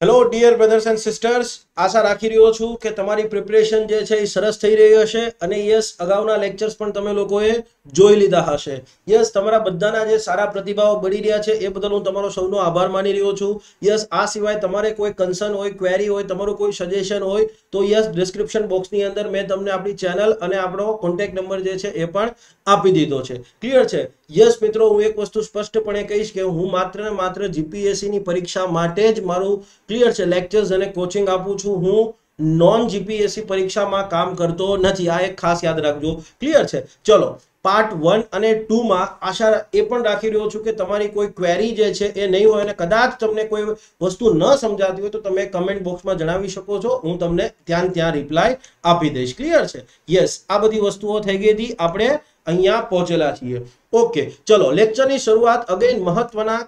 Hello dear brothers and sisters આશા રાખી રહ્યો છું કે તમારી પ્રિપરેશન જે છે એ સરસ થઈ રહી હશે અને યસ અગાઉના લેક્ચર્સ પણ તમે લોકોએ જોઈ લીધા હશે. યસ તમારા બધાના જે સારા પ્રતિભાવો બળી રહ્યા છે એ બદલ હું તમારો સૌનો આભાર માની રહ્યો છું. યસ આ સિવાય તમારે કોઈ કન્સર્ન હોય ક્વેરી હોય, તમારું કોઈ સજેશન હોય તો યસ ડિસ્ક્રિપ્શન બોક્સની અંદર મેં તમને આપણી ચેનલ અને આપણો કોન્ટેક્ટ નંબર જે છે એ પણ આપી દીધો છે. ક્લિયર છે? યસ મિત્રો, હું એક વસ્તુ સ્પષ્ટપણે કહીશ કે હું માત્ર ને માત્ર જીપીએસસીની પરીક્ષા માટે જ મારું ક્લિયર છે. લેક્ચર્સ અને કોચિંગ આપું છું. હું નોન જીપીએસસી પરીક્ષામાં કામ કરતો નથી. આ એક ખાસ યાદ રાખજો. ક્લિયર છે? ચલો પાર્ટ વન અને ટુમાં આશા એ પણ રાખી રહ્યો છું કે તમારી કોઈ ક્વેરી જે છે એ નહીં હોય અને કદાચ તમને કોઈ વસ્તુ ન સમજાતી હોય તો તમે કમેન્ટ બોક્સમાં જણાવી શકો છો. હું તમને ત્યાં ત્યાં રિપ્લાય આપી દઈશ. ક્લિયર છે? યસ આ બધી વસ્તુઓ થઈ ગઈ હતી. આપણે અહીંયા પહોંચેલા છીએ. ઓકે ચલો લેક્ચરની શરૂઆત અગેન મહત્વના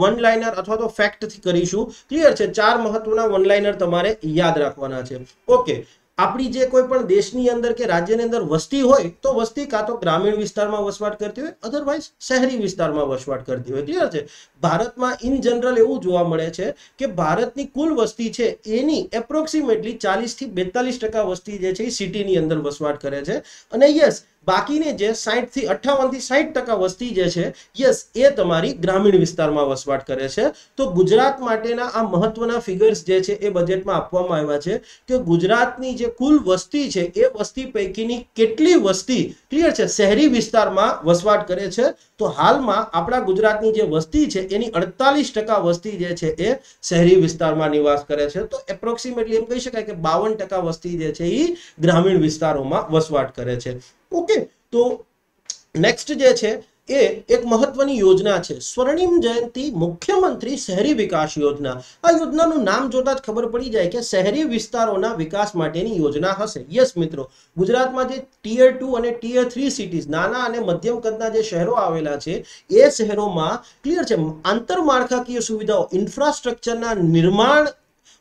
વન લાઇનર અથવા તો ફેક્ટથી કરીશું. ક્લિયર છે? ચાર મહત્વના વન લાઇનર તમારે યાદ રાખવાના છે. ઓકે આપણી જે કોઈ પણ દેશની અંદર કે રાજ્યની અંદર વસ્તી હોય તો વસ્તી કાં તો ગ્રામીણ વિસ્તારમાં વસવાટ કરતી હોય અધરવાઇઝ શહેરી વિસ્તારમાં વસવાટ કરતી હોય. ક્લિયર છે? ભારતમાં ઇન જનરલ એવું જોવા મળે છે કે ભારતની કુલ વસ્તી છે એની એપ્રોક્સિમેટલી ચાલીસથી બેતાલીસ ટકા વસ્તી જે છે એ સિટીની અંદર વસવાટ કરે છે. અને યસ બાકીની જે સાહીઠથી થી અઠ્ઠાવનથી સાહીઠ ટકા વસ્તી જે છે યસ એ તમારી ગ્રામીણ વિસ્તારમાં વસવાટ કરે છે. તો ગુજરાત માટેના આ મહત્વના ફિગર્સ જે છે એ બજેટમાં આપવામાં આવ્યા છે કે ગુજરાતની જે કુલ વસ્તી છે એ વસ્તી પૈકીની કેટલી વસ્તી ક્લિયર છે, શહેરી વિસ્તારમાં વસવાટ કરે છે. તો હાલમાં આપણા ગુજરાતની જે વસ્તી છે, એની અડતાલીસ ટકા વસ્તી જે છે, એ શહેરી વિસ્તારમાં નિવાસ કરે છે. તો એપ્રોક્સિમેટલી એમ કહી શકાય કે બાવન ટકા વસ્તી જે છે, એ ગ્રામીણ વિસ્તારોમાં વસવાટ કરે છે. ઓકે તો નેક્સ્ટ જે છે એ એક મહત્વની યોજના છે. સ્વર્ણિમ જયંતિ મુખ્યમંત્રી શહેરી વિકાસ યોજના. આ યોજનાનું નામ જોતા જ ખબર પડી જાય કે શહેરી વિસ્તારોના વિકાસ માટેની યોજના હશે. યસ મિત્રો, ગુજરાતમાં જે ટીયર ટુ અને ટીયર થ્રી સિટીઝ, નાના અને મધ્યમ કદના જે શહેરો આવેલા છે, એ શહેરોમાં ક્લિયર છે. આંતરમાળખાકીય સુવિધાઓ, ઇન્ફ્રાસ્ટ્રક્ચરના નિર્માણ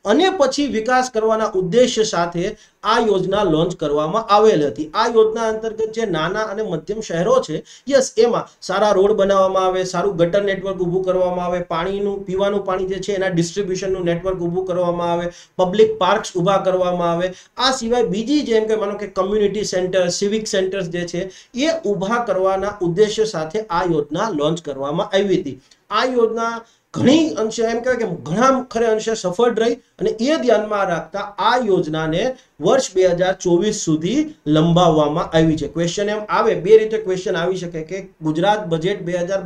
અને પછી વિકાસ કરવાના ઉદ્દેશ્ય સાથે આ યોજના લોન્ચ કરવામાં આવેલ હતી. આ યોજના અંતર્ગત જે નાના અને મધ્યમ શહેરો છે યસ એમાં સારા રોડ બનાવવામાં આવે, સારું ગટર નેટવર્ક ઊભું કરવામાં આવે, પાણીનું, પીવાનું પાણી જે છે એના ડિસ્ટ્રીબ્યુશનનું નેટવર્ક ઊભું કરવામાં આવે પબ્લિક પાર્ક્સ ઊભા કરવામાં આવે. આ સિવાય બીજી જેમ કે માનો કે કમ્યુનિટી સેન્ટર સિવિક સેન્ટર્સ જે છે, એ ઊભા કરવાના ઉદ્દેશ્ય સાથે આ યોજના લોન્ચ કરવામાં આવી હતી. આ યોજના ઘણી અંશે એમ કહેવાય કે ઘણા ખરે અંશે સફળ રહી અને એ ધ્યાનમાં રાખતા આ યોજનાને વર્ષ બે સુધી લંબાવવામાં આવી છે. ક્વેશ્ચન એમ આવે, બે રીતે ક્વેશ્ચન આવી શકે કે ગુજરાત બજેટ બે હજાર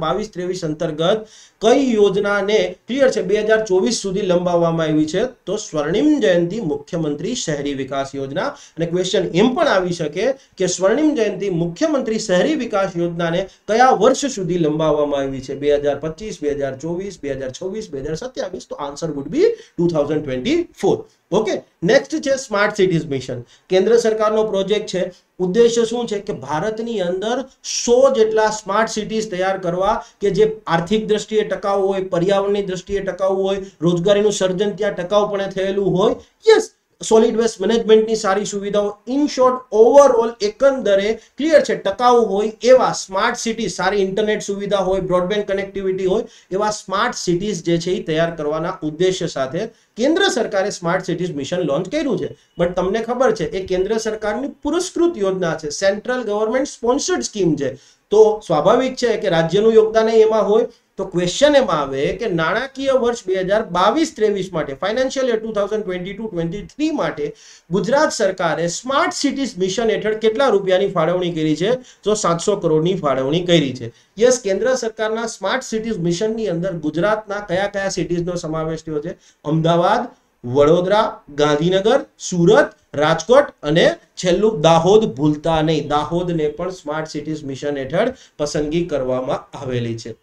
અંતર્ગત કઈ યોજનાને ક્લિયર છે? બે સુધી લંબાવવામાં આવી છે તો સ્વર્ણિમ જયંતિ મુખ્યમંત્રી શહેરી વિકાસ યોજના. અને ક્વેશ્ચન એમ પણ આવી શકે કે સ્વર્ણિમ જયંતિ મુખ્યમંત્રી શહેરી વિકાસ યોજનાને કયા વર્ષ સુધી લંબાવવામાં આવી છે? બે હજાર પચીસ, બે હજાર ચોવીસ, બે હજાર છવ્વીસ, બે હજાર સત્યાવીસ? તો answer would be two thousand twenty four okay next છે સ્માર્ટ સિટીઝ મિશન કેન્દ્ર સરકારનો પ્રોજેક્ટ છે. ઉદ્દેશ્ય શું છે? કે ભારતની અંદર સો જેટલા સ્માર્ટ સિટીઝ તૈયાર કરવા કે જે આર્થિક દ્રષ્ટિએ ટકાઉ હોય, પર્યાવરણની દ્રષ્ટિએ ટકાઉ હોય, રોજગારીનું સર્જન ત્યાં ટકાઉપણે થયેલું હોય. યસ સોલિડ વેસ્ટ મેનેજમેન્ટની સારી સુવિધાઓ. ઇન શોર્ટ ઓવરઓલ એકંદરે ક્લિયર છે, ટકાઉ હોય એવા સ્માર્ટ સિટી સારી ઇન્ટરનેટ સુવિધા હોય બ્રોડબેન્ડ કનેક્ટિવિટી હોય, એવા સ્માર્ટ સિટીઝ જે છે એ તૈયાર કરવાના ઉદ્દેશ્ય સાથે કેન્દ્ર સરકારે સ્માર્ટ સિટીઝ મિશન લોન્ચ કર્યું છે. બટ તમને ખબર છે, એ કેન્દ્ર સરકારની પુરસ્કૃત યોજના છે સેન્ટ્રલ ગવર્મેન્ટ સ્પોન્સર્ડ સ્કીમ છે. તો સ્વાભાવિક છે કે રાજ્યનું યોગદાન એમાં હોય તો ક્વેશ્ચન એમાં આવે કે નાણાકીય વર્ષ બે હજાર બાવીસ ત્રેવીસ માટે financial year two thousand twenty two twenty three માટે ગુજરાત સરકારે સ્માર્ટ સિટીઝ મિશન હેઠળ કેટલા રૂપિયાની ફાળવણી કરી છે? તો સાતસો કરોડની ફાળવણી કરી છે. યસ, કેન્દ્ર સરકારના સ્માર્ટ સિટીઝ મિશનની અંદર ગુજરાતના કયા કયા સિટીઝનો સમાવેશ થયો છે? અમદાવાદ, વડોદરા, ગાંધીનગર, સુરત, રાજકોટ અને છેલ્લું દાહોદ ભૂલતા નહીં. દાહોદને પણ સ્માર્ટ સિટીઝ મિશન હેઠળ પસંદગી કરવામાં આવેલી છે.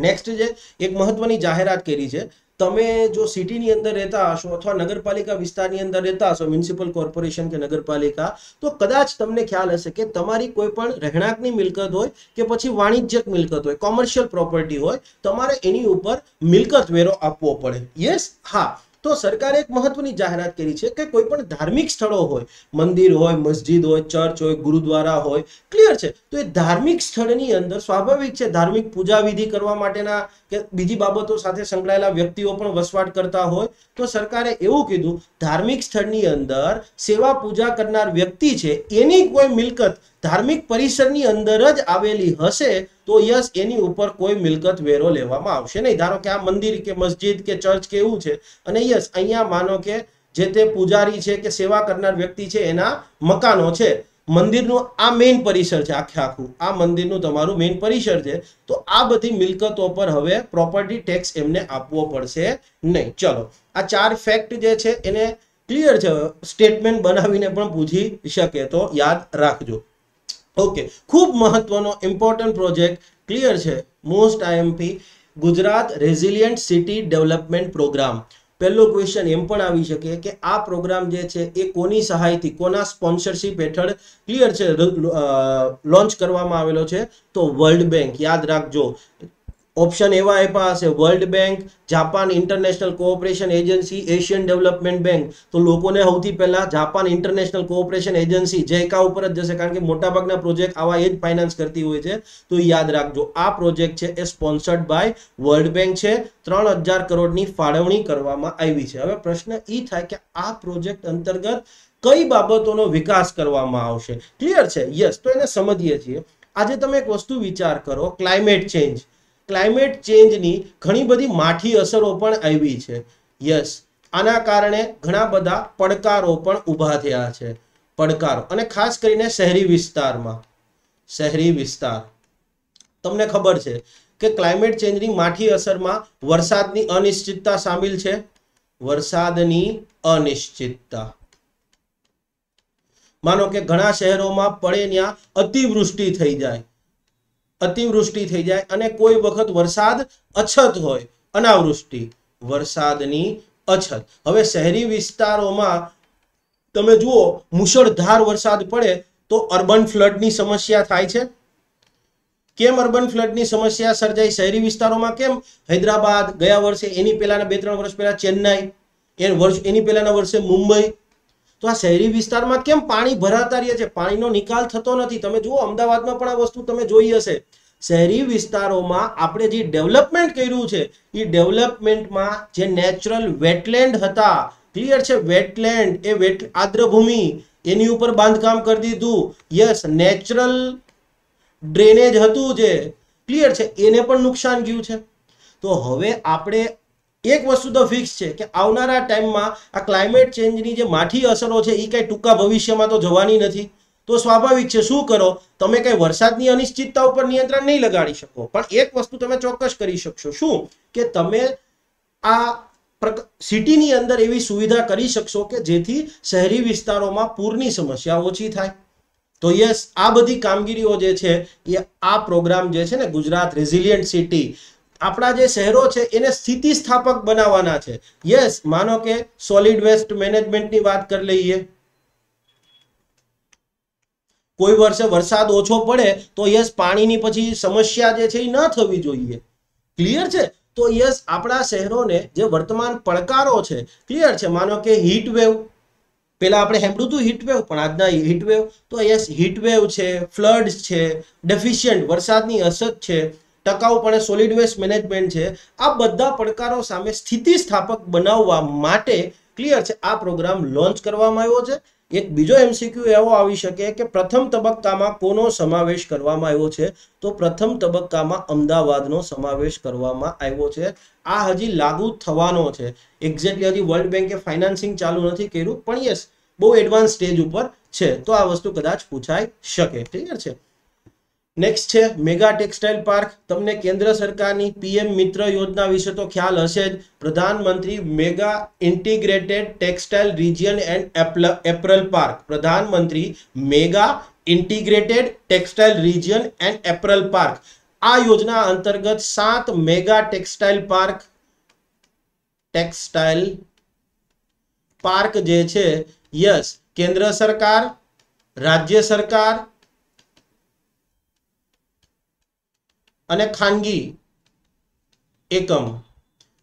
નેક્સ્ટ જે એક મહત્વની જાહેરાત કરી છે, તમે જો સિટીની અંદર રહેતા હશો અથવા નગરપાલિકા વિસ્તારની અંદર રહેતા હશો, મ્યુનિસિપલ કોર્પોરેશન કે નગરપાલિકા, તો કદાચ તમને ખ્યાલ હશે કે તમારી કોઈ પણ રહેણાંકની મિલકત હોય કે પછી વાણિજ્યક મિલકત હોય, કોમર્શિયલ પ્રોપર્ટી હોય, તમારે એની ઉપર મિલકત વેરો આપવો પડે. યસ હા. તો સરકારે એક મહત્વની જાહેરાત કરી છે કે કોઈ પણ ધાર્મિક સ્થળો હોય, મંદિર હોય, મસ્જિદ હોય, ચર્ચ હોય, ગુરુદ્વારા હોય ક્લિયર છે. તો એ ધાર્મિક સ્થળની અંદર સ્વાભાવિક છે, ધાર્મિક પૂજા વિધિ કરવા માટેના કે બીજી બાબતો સાથે સંકળાયેલા વ્યક્તિઓ પણ વસવાટ કરતા હોય, તો સરકારે એવું કીધું, ધાર્મિક સ્થળની અંદર સેવા પૂજા કરનાર વ્યક્તિ છે, એની કોઈ મિલકત ધાર્મિક પરિસરની અંદર જ આવેલી હશે, તો યસ, એની ઉપર કોઈ મિલકત વેરો લેવામાં આવશે નહીં. ધારો કે આ મંદિર કે મસ્જિદ કે ચર્ચ કે એવું છે, અને યસ, અહીંયા માનો કે જે તે પૂજારી છે કે સેવા કરનાર વ્યક્તિ છે, એના મકાનો છે. મંદિરનું આ મેઇન પરિસર છે, આખે આખું. આ મંદિરનું તમારું મેઇન પરિસર છે. તો આ બધી મિલકતો પર હવે પ્રોપર્ટી ટેક્સ એમને આપવો પડશે નહીં. ચલો, આ ચાર ફેક્ટ જે છે એને ક્લિયર છે. સ્ટેટમેન્ટ બનાવીને પણ પૂછી શકે તો યાદ રાખજો. ઓકે ખૂબ મહત્વનો ઇમ્પોર્ટન્ટ પ્રોજેક્ટ ક્લિયર છે. Most IMP Gujarat resilient city development programme પહેલો ક્વેશ્ચન એમ પણ આવી શકે કે આ પ્રોગ્રામ જે છે એ કોની સહાયથી, કોના સ્પોન્સરશિપ હેઠળ ક્લિયર છે લોન્ચ કરવામાં આવેલો છે? તો વર્લ્ડ બેંક યાદ રાખજો. ઓપ્શન એવા આપ્યા હશે. World bank, Japan international cooperation agency, Asian development bank. તો લોકોને સૌથી પહેલા Japan international cooperation agency JICA ઉપર જ જશે. કારણ કે મોટાભાગના પ્રોજેક્ટ આવા એ જ ફાઇનાન્સ કરતી હોય છે. તો યાદ રાખજો, આ પ્રોજેક્ટ છે એ સ્પોન્સર્ડ બાય વર્લ્ડ બેંક છે. ત્રણ હજાર કરોડની ફાળવણી કરવામાં આવી છે. હવે પ્રશ્ન એ થાય કે આ પ્રોજેક્ટ અંતર્ગત કઈ બાબતોનો વિકાસ કરવામાં આવશે? ક્લિયર છે? યસ તો એને સમજીએ છીએ. આજે તમે એક વસ્તુ વિચાર કરો ક્લાઇમેટ ચેન્જ ક્લાઇમેટ ચેન્જની ઘણી બધી માઠી અસરો પણ આવી છે. યસ આના કારણે ઘણા બધા પડકારો પણ ઊભા થયા છે. પડકારો, અને ખાસ કરીને શહેરી વિસ્તારમાં. શહેરી વિસ્તાર. તમને ખબર છે કે ક્લાઇમેટ ચેન્જની માઠી અસરમાં વરસાદની અનિશ્ચિતતા સામેલ છે? વરસાદની અનિશ્ચિતતા. માનો કે ઘણા શહેરોમાં પડે ત્યાં અતિવૃષ્ટિ થઈ જાય. અતિવૃષ્ટિ થઈ જાય અને કોઈ વખત વરસાદ અછત હોય, અનાવૃષ્ટિ, વરસાદની અછત. હવે શહેરી વિસ્તારોમાં તમે જુઓ, મુશળધાર વરસાદ પડે તો અર્બન ફ્લડની સમસ્યા થાય છે. કેમ અર્બન ફ્લડની સમસ્યા સર્જાઈ શહેરી વિસ્તારોમાં? કેમ? હૈદરાબાદ ગયા વર્ષે, એની પહેલાના બે ત્રણ વર્ષ પહેલા ચેન્નાઈ, એ વર્ષ, એની પહેલાના વર્ષે મુંબઈ તો આ શહેરી વિસ્તારમાં કેમ પાણી ભરાતા રહે છે? પાણીનો નિકાલ થતો નથી. તમે જુઓ, અમદાવાદમાં પણ આ વસ્તુ તમે જોઈ હશે. શહેરી વિસ્તારોમાં આપણે જે ડેવલપમેન્ટ કર્યું છે, એ ડેવલપમેન્ટમાં જે નેચરલ વેટલેન્ડ હતા, ક્લિયર છે? વેટલેન્ડ એ વેટ આદ્રભૂમિ એની ઉપર બાંધકામ કરી દીધું. યસ, નેચરલ ડ્રેનેજ હતું જે. ક્લિયર છે? એને પણ નુકસાન ગયું છે. તો હવે આપણે એક વસ્તુ તો ફિક્સ છે કે આવનારા ટાઈમમાં આ ક્લાઇમેટ ચેન્જની જે માઠી અસરો છે એ કાંઈ ટૂંકા ભવિષ્યમાં તો જવાની નથી. તો સ્વાભાવિક છે, શું કરો? તમે કંઈ વરસાદની અનિશ્ચિતતા ઉપર નિયંત્રણ નહીં લગાડી શકો. પણ એક વસ્તુ તમે ચોક્કસ કરી શકશો. શું? કે તમે આ સિટીની અંદર એવી સુવિધા કરી શકશો કે જેથી શહેરી વિસ્તારોમાં પૂરની સમસ્યા ઓછી થાય. તો યસ, આ બધી કામગીરીઓ જે છે, એ આ પ્રોગ્રામ જે છે ને ગુજરાત રેઝિલિયન્ટ સિટી આપણા જે શહેરો છે, એને સ્થિતિસ્થાપક બનાવવાના છે. યસ માનો કે સોલિડ વેસ્ટ મેનેજમેન્ટની વાત કરી લઈએ. કોઈ વર્ષે વરસાદ ઓછો પડે, તો યસ પાણીની પછી સમસ્યા જે છે, એ ન થવી જોઈએ. ક્લિયર છે? તો યસ આપણા શહેરોને જે વર્તમાન પડકારો છે ક્લિયર છે? માનો કે હીટ વેવ પેલા આપણે સાંભળ્યું હતું હીટવેવ પણ આજના હીટવેવ તો યસ હીટવેવ છે ફ્લડ છે ડેફિશિયન્ટ વરસાદની અસર છે. ટકાઉપણે સોલિડ વેસ્ટ મેનેજમેન્ટ છે. આ બધા પડકારો સામે સ્થિતિસ્થાપક બનાવવા માટે ક્લિયર છે. આ પ્રોગ્રામ લોન્ચ કરવામાં આવ્યો છે. એક બીજો એમસીક્યુ એવો આવી શકે કે પ્રથમ તબક્કામાં કોનો સમાવેશ કરવામાં આવ્યો છે? તો પ્રથમ તબક્કામાં અમદાવાદનો સમાવેશ કરવામાં આવ્યો છે. આ હજી લાગુ થવાનો છે. એક્ઝેક્ટલી હજી વર્લ્ડ બેન્કે ફાઇનાન્સિંગ ચાલુ નથી કર્યું, પણ યસ બહુ એડવાન્સ સ્ટેજ ઉપર છે. તો આ વસ્તુ કદાચ પૂછાઈ શકે. ક્લિયર છે? નેક્સ્ટ છે મેગા ટેક્સટાઇલ પાર્ક તમને કેન્દ્ર સરકારની પીએમ મિત્ર યોજના વિશે તો ખ્યાલ હશે જ. પ્રધાનમંત્રી mega integrated textile region and apparel park પ્રધાનમંત્રી mega integrated textile region and apparel park આ યોજના અંતર્ગત સાત mega textile park textile park જે છે, યસ, કેન્દ્ર સરકાર, રાજ્ય સરકાર અને ખાનગી એકમ.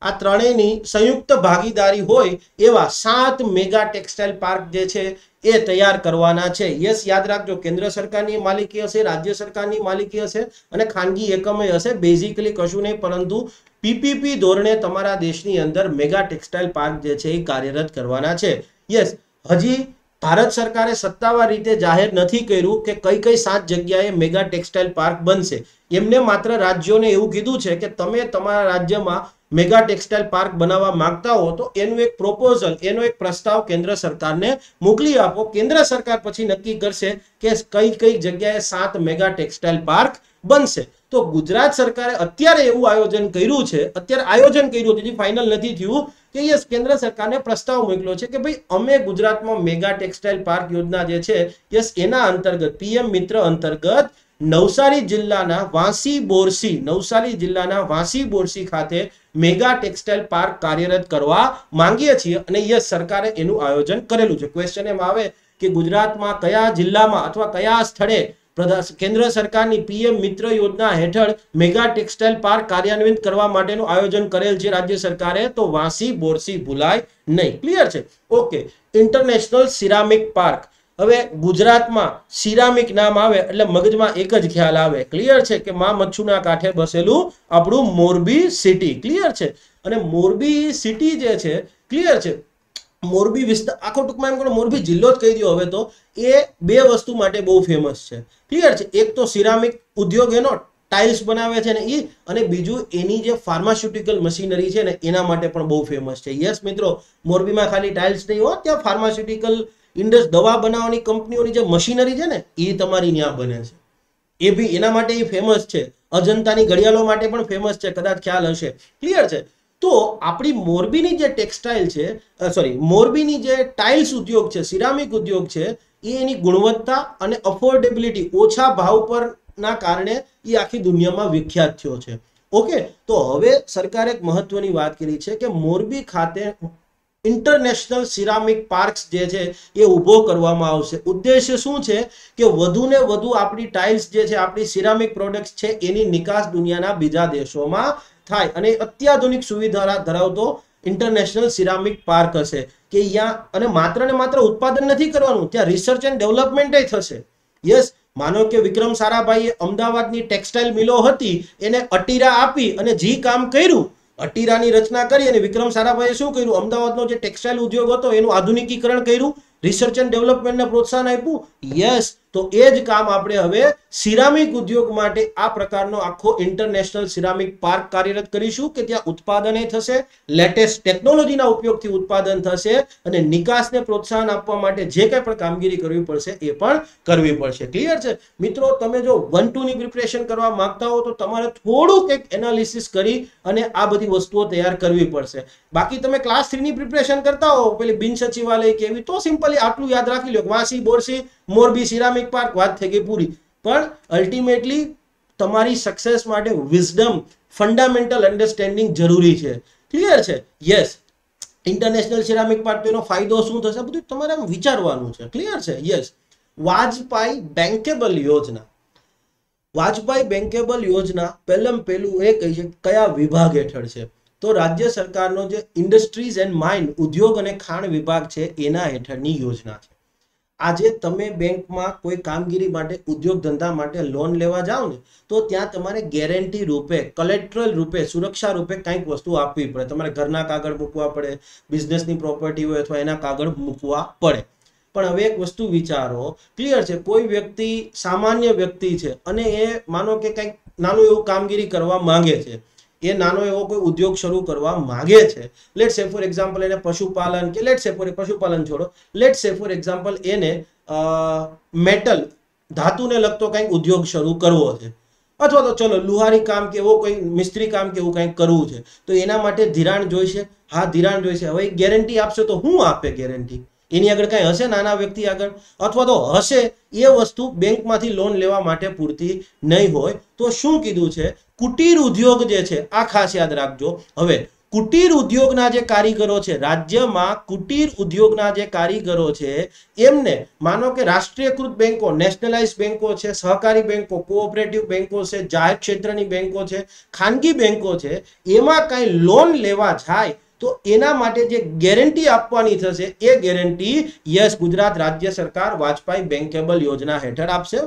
આ ત્રણેયની સંયુક્ત ભાગીદારી હોય એવા સાત મેગા ટેક્સટાઇલ પાર્ક જે છે એ તૈયાર કરવાના છે. યસ, યાદ રાખજો, કેન્દ્ર સરકારની માલિકી હશે, રાજ્ય સરકારની માલિકી હશે અને ખાનગી એકમે હશે. બેઝિકલી કશું નહીં, પરંતુ પીપીપી ધોરણે તમારા દેશની અંદર મેગા ટેક્સટાઇલ પાર્ક જે છે એ કાર્યરત કરવાના છે. યસ, હજી ભારત સરકારે સત્તાવાર રીતે જાહેર નથી કર્યું કે કઈ કઈ સાત જગ્યાએ મેગા ટેક્સટાઇલ પાર્ક બનશે. એમને માત્ર રાજ્યોને એવું કીધું છે કે તમે તમારા રાજ્યમાં મેગા ટેક્સટાઇલ પાર્ક બનાવવા માંગતા હો તો એનું એક પ્રોપોઝલ એનો એક પ્રસ્તાવ કેન્દ્ર સરકારને મોકલી આપો. કેન્દ્ર સરકાર પછી નક્કી કરશે કે કઈ કઈ જગ્યાએ સાત મેગા ટેક્સટાઇલ પાર્ક બનશે. તો ગુજરાત સરકારે અત્યારે એવું આયોજન કર્યું છે, અત્યારે આયોજન કર્યું હજી ફાઇનલ નથી થયું. કે યસ, કેન્દ્ર સરકારને પ્રસ્તાવ મોકલ્યો છે કે ભાઈ અમે ગુજરાતમાં મેગા ટેક્સટાઇલ પાર્ક યોજના જે છે, યસ, એના અંતર્ગત, પીએમ મિત્ર અંતર્ગત નવસારી જિલ્લાના વાંસી બોરસી, નવસારી જિલ્લાના વાંસી બોરસી ખાતે મેગા ટેક્સટાઇલ પાર્ક કાર્યરત કરવા માંગીએ છીએ અને યસ, સરકારે એનું આયોજન કરેલું છે. ક્વેશ્ચન એમ આવે કે ગુજરાતમાં કયા જિલ્લામાં અથવા કયા સ્થળે કેન્દ્ર સરકારની પીએમ મિત્ર યોજના હેઠળ મેગા ટેક્સટાઇલ પાર્ક કાર્યાન્વિત કરવા માટેનું આયોજન કરેલ છે રાજ્ય સરકારે, તો વાંસી, બોરસી ભૂલાય નહીં. ક્લિયર છે? ઓકે ઇન્ટરનેશનલ સિરામિક પાર્ક હવે ગુજરાતમાં સિરામિક નામ આવે એટલે મગજમાં એક જ ખ્યાલ આવે. ક્લિયર છે કે માં મચ્છુના કાંઠે બસેલું આપણું મોરબી સિટી ક્લિયર છે? અને મોરબી સિટી જે છે ક્લિયર છે? મોરબી વિસ્તાર આખો ટૂંકમાં એમ કહો મોરબી જિલ્લો જ કહી દો હવે તો, એ બે વસ્તુ માટે બહુ ફેમસ છે. ક્લિયર છે? એક તો સિરામિક ઉદ્યોગ એનો ટાઇલ્સ બનાવે છે ને એ અને બીજું એની જે ફાર્માસ્યુટિકલ મશીનરી છે ને એના માટે પણ બહુ ફેમસ છે. યસ મિત્રો, મોરબીમાં ખાલી ટાઇલ્સ નહીં હોય ત્યાં ફાર્માસ્યુટિકલ ઇન્ડસ દવા બનાવવાની કંપનીઓની જે મશીનરી છે ને એ તમારી ત્યાં બને છે. એ બી એના માટે એ ફેમસ છે. અજંતાની ઘડિયાળો માટે પણ ફેમસ છે. કદાચ ખ્યાલ હશે. ક્લિયર છે? તો આપણી મોરબીની જે ટેક્સટાઇલ છે સોરી મોરબીની જે ટાઇલ્સ ઉદ્યોગ છે, સિરામિક ઉદ્યોગ છે, એ એની ગુણવત્તા અને અફોર્ડેબિલિટી ઓછા ભાવ પરના કારણે એ આખી દુનિયામાં વિખ્યાત થયો છે. ઓકે, તો હવે સરકારે એક મહત્વની વાત કરી છે કે મોરબી ખાતે ઇન્ટરનેશનલ સિરામિક પાર્ક્સ જે છે એ ઊભો કરવામાં આવશે. ઉદ્દેશ્ય શું છે કે વધુ ને વધુ આપણી ટાઇલ્સ જે છે, આપણી સિરામિક પ્રોડક્ટ્સ છે, એની નિકાસ દુનિયાના બીજા દેશોમાં થાય અને અત્યાધુનિક સુવિધા ધરાવતો ઇન્ટરનેશનલ સિરામિક પાર્ક હશે કે અહીંયા અને માત્ર ને માત્ર ઉત્પાદન નથી કરવાનું, ત્યાં રિસર્ચ એન્ડ ડેવલપમેન્ટ થશે. યસ માનો કે વિક્રમ સારાભાઈએ અમદાવાદની ટેક્સટાઇલ મિલો હતી, એને અટીરા આપી અને જી કામ કર્યું, અટીરાની રચના કરી અને વિક્રમ સારાભાઈએ શું કર્યું, અમદાવાદનો જે ટેક્સટાઇલ ઉદ્યોગ હતો, એનું આધુનિકીકરણ કર્યું રિસર્ચ એન્ડ ડેવલપમેન્ટને પ્રોત્સાહન આપ્યું. યસ તો એ જ કામ આપણે હવે સિરામિક ઉદ્યોગ માટે આ પ્રકારનો આખો ઇન્ટરનેશનલ સિરામિક પાર્ક કાર્યરત કરીશું કે ત્યાં ઉત્પાદન એ થશે લેટેસ્ટ ટેકનોલોજીના ઉપયોગથી ઉત્પાદન થશે અને નિકાસને પ્રોત્સાહન આપવા માટે જે કંઈ પણ કામગીરી કરવી પડશે એ પણ કરવી પડશે. ક્લિયર છે? મિત્રો, તમે જો વન ટુની પ્રિપરેશન કરવા માંગતા હો તો તમારે થોડુંક એક એનાલિસિસ કરી અને આ બધી વસ્તુઓ તૈયાર કરવી પડશે. બાકી તમે ક્લાસ થ્રીની પ્રિપરેશન કરતા હો, પેલી બિન સચિવાલય કે એવી તો સિમ્પલી આટલું યાદ રાખી લો વાસી, બોરસી, મોરબી, સિરામિક પાર્ક, વાત થઈ ગઈ પૂરી. પણ અલ્ટિમેટલી તમારી સક્સેસ માટે વિઝડમ ફંડામેન્ટલ અન્ડરસ્ટેન્ડિંગ જરૂરી છે. ક્લિયર છે? યસ ઇન્ટરનેશનલ સિરામિક પાર્ક ફાયદો શું થશે? બધું તમારે આમ વિચારવાનું છે. ક્લિયર છે? યસ વાજપાઈ બેન્કેબલ યોજના. વાજપાઈ બેન્કેબલ યોજના પહેલમ પહેલું એ કહી છે કયા વિભાગ હેઠળ છે? તો રાજ્ય સરકારનો જે ઇન્ડસ્ટ્રીઝ એન્ડ માઇન્ડ ઉદ્યોગ અને ખાણ વિભાગ છે, એના હેઠળની યોજના છે. આજે તમે બેંકમાં કોઈ કામગીરી માટે, ઉદ્યોગ ધંધા માટે લોન લેવા જાઓ ને, તો ત્યાં તમારે ગેરંટી રૂપે કલેક્ટ્રલ રૂપે, સુરક્ષા રૂપે કંઈક વસ્તુ આપવી પડે. તમારે ઘરના કાગળ મૂકવા પડે બિઝનેસની પ્રોપર્ટી હોય અથવા એના કાગળ મૂકવા પડે. પણ હવે એક વસ્તુ વિચારો ક્લિયર છે, કોઈ વ્યક્તિ, સામાન્ય વ્યક્તિ છે, અને એ માનો કે કંઈક નાનું એવું કામગીરી કરવા માંગે છે એ નાનો એવો કોઈ ઉદ્યોગ શરૂ કરવા માગે છે. લેટ સે ફોર એક્ઝામ્પલ એને પશુપાલન કે લેટ સે ફોર પશુપાલન છોડો. લેટ સે ફોર એક્ઝામ્પલ એને મેટલ ધાતુને લગતો કંઈક ઉદ્યોગ શરૂ કરવો છે. અથવા તો ચલો, લુહારી કામ કે એવો કોઈ મિસ્ત્રી કામ કે એવું કંઈક કરવું છે. તો એના માટે ધિરાણ જોઈશે. હા, ધિરાણ જોઈશે. હવે ગેરંટી આપશે તો હું આપે ગેરંટી એની આગળ કાંઈ હશે નાના વ્યક્તિ આગળ? અથવા તો હશે એ વસ્તુ બેંકમાંથી લોન લેવા માટે પૂરતી નહીં હોય, તો શું કીધું છે? કુટીર ઉદ્યોગ જે છે, આ ખાસ યાદ રાખજો. હવે, કુટીર ઉદ્યોગના જે કારીગરો છે, રાજ્યમાં કુટીર ઉદ્યોગના જે કારીગરો છે, એમને માનો કે રાષ્ટ્રીયકૃત બેંકો નેશનલાઇઝ બેંકો છે, સહકારી બેંકો, કોઓપરેટિવ બેંકો છે, જાહેર ક્ષેત્રની બેંકો છે, ખાનગી બેંકો છે, એમાં કાંઈ લોન લેવા જાય તો એના માટે જે ગેરંટી આપવાની થશે, એ ગેરંટી યસ ગુજરાત રાજ્ય સરકાર વાજપાઈ બેંકેબલ યોજના હેઠળ આપશે.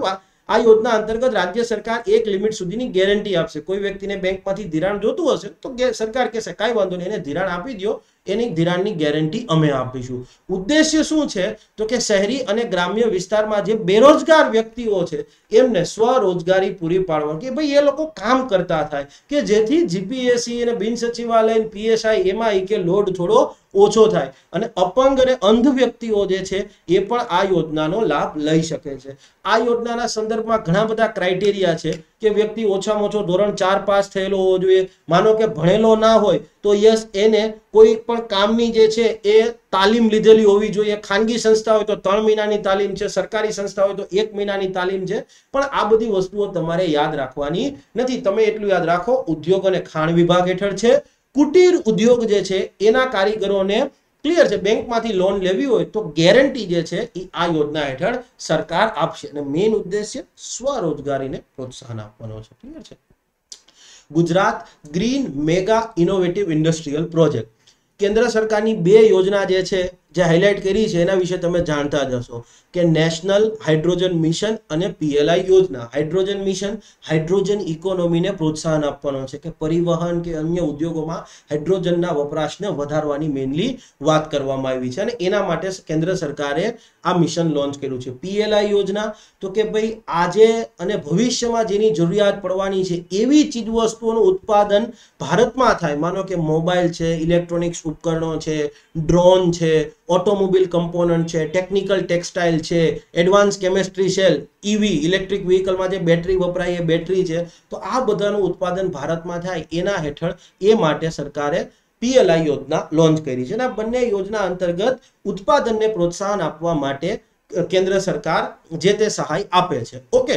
આ યોજના અંતર્ગત રાજ્ય સરકાર એક લિમિટ સુધીની ગેરંટી આપશે. કોઈ વ્યક્તિને બેંકમાંથી ધિરાણ જોતું હશે, તો સરકાર કહેશે કાંઈ વાંધો નહીં, એને ધિરાણ આપી દો એની ધિરાણની ગેરંટી અમે આપીશું. ઉદ્દેશ્ય શું છે? તો કે શહેરી અને ગ્રામ્ય વિસ્તારમાં જે બેરોજગાર વ્યક્તિઓ છે, એમને સ્વરોજગારી પૂરી પાડવા કે ભાઈ એ લોકો કામ કરતા થાય. કે જેથી જીપીએસસી અને બિન સચિવાલય પીએસઆઈ એમાં કે લોડ થોડો ઓછો થાય. અને અપંગ અને અંધ વ્યક્તિઓ જે છે, એ પણ આ યોજનાનો લાભ લઈ શકે છે. આ યોજનાના સંદર્ભમાં ઘણા બધા ક્રાઇટેરિયા છે કે વ્યક્તિ ઓછામાં ઓછો ધોરણ ચાર પાસ થયેલો હોવો જોઈએ. માનો કે ભણેલો ના હોય, તો યસ, એને કોઈ પણ કામની જે છે, એ તાલીમ લીધેલી હોવી જોઈએ. ખાનગી સંસ્થા હોય તો ત્રણ મહિનાની તાલીમ છે, સરકારી સંસ્થા હોય તો એક મહિનાની તાલીમ છે. પણ આ બધી વસ્તુઓ તમારે યાદ રાખવાની નથી. તમે એટલું યાદ રાખો, ઉદ્યોગ અને ખાણ વિભાગ હેઠળ છે. કુટીર ઉદ્યોગ જે છે, એના કારીગરોને ક્લિયર છે, બેંકમાંથી લોન લેવી હોય તો ગેરંટી જે છે, એ આ યોજના હેઠળ સરકાર આપશે. અને મેઇન ઉદ્દેશ્ય સ્વરોજગારીને પ્રોત્સાહન આપવાનો છે. ક્લિયર છે? Gujarat green mega innovative industrial project કેન્દ્ર સરકારની બે યોજના જે છે, જે હાઇલાઇટ કરી છે, એના વિશે તમે જાણતા જ હશો. કે નેશનલ હાઇડ્રોજન મિશન અને પીએલઆઈ યોજના. હાઇડ્રોજન મિશન હાઇડ્રોજન ઇકોનોમીને પ્રોત્સાહન આપવાનો છે કે પરિવહન કે અન્ય ઉદ્યોગોમાં હાઇડ્રોજનના વપરાશને વધારવાની મેઇનલી વાત કરવામાં આવી છે. અને એના માટે કેન્દ્ર સરકારે આ મિશન લોન્ચ કર્યું છે. પીએલઆઈ યોજના. તો કે ભાઈ આજે અને ભવિષ્યમાં જેની જરૂરિયાત પડવાની છે, એવી ચીજવસ્તુઓનું ઉત્પાદન ભારતમાં થાય. માનો કે મોબાઈલ છે, ઇલેક્ટ્રોનિક્સ ઉપકરણો છે, ડ્રોન છે ઓટોમોબિલ કમ્પોનન્ટ છે, ટેકનિકલ ટેક્સટાઇલ છે advance chemistry cell EV electric વ્હીકલમાં જે બેટરી વપરાય, એ બેટરી છે. તો આ બધાનું ઉત્પાદન ભારતમાં થાય એના હેઠળ એ માટે સરકારે પીએલઆઈ યોજના લોન્ચ કરી છે. અને આ બંને યોજના અંતર્ગત ઉત્પાદનને પ્રોત્સાહન આપવા માટે કેન્દ્ર સરકાર જે તે સહાય આપે છે. ઓકે.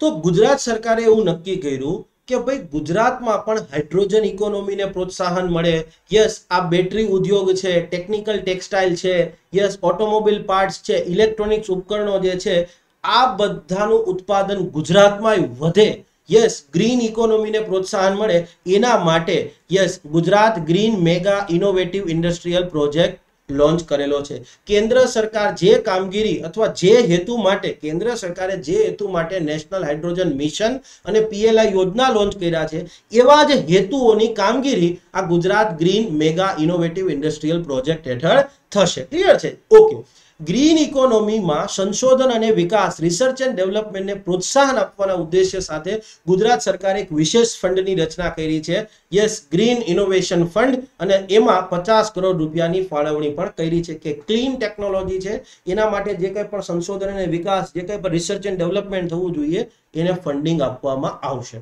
તો ગુજરાત સરકારે એવું નક્કી કર્યું કે ભાઈ ગુજરાતમાં પણ હાઇડ્રોજન ઇકોનોમીને પ્રોત્સાહન મળે. યસ, આ બેટરી ઉદ્યોગ છે, ટેકનિકલ ટેક્સટાઇલ છે, યસ, ઓટોમોબાઈલ પાર્ટ્સ છે, ઇલેક્ટ્રોનિક્સ ઉપકરણો જે છે, આ બધાનું ઉત્પાદન ગુજરાતમાં વધે. યસ, ગ્રીન ઇકોનોમીને પ્રોત્સાહન મળે. એના માટે, yes, Gujarat green mega innovative industrial project launch કરેલો છે. કેન્દ્ર સરકાર જે કામગીરી અથવા જે હેતુ માટે, કેન્દ્ર સરકારે જે હેતુ માટે નેશનલ હાઇડ્રોજન મિશન અને પીએલઆઈ યોજના લોન્ચ કર્યા છે, એવા જ હેતુઓની કામગીરી આ Gujarat green mega innovative industrial project હેઠળ થશે. ક્લિયર છે? ઓકે ગ્રીન ઇકોનોમીમાં સંશોધન અને વિકાસ રિસર્ચ એન્ડ ડેવલપમેન્ટને પ્રોત્સાહન આપવાના ઉદ્દેશ્ય સાથે ગુજરાત સરકારે એક વિશેષ ફંડની રચના કરી છે. યસ ગ્રીન ઇનોવેશન ફંડ અને એમાં પચાસ કરોડ રૂપિયાની ફાળવણી પણ કરી છે કે ક્લીન ટેકનોલોજી છે. એના માટે જે કંઈ પણ સંશોધન અને વિકાસ, જે કંઈ પણ રિસર્ચ એન્ડ ડેવલપમેન્ટ થવું જોઈએ, એને ફંડિંગ આપવામાં આવશે.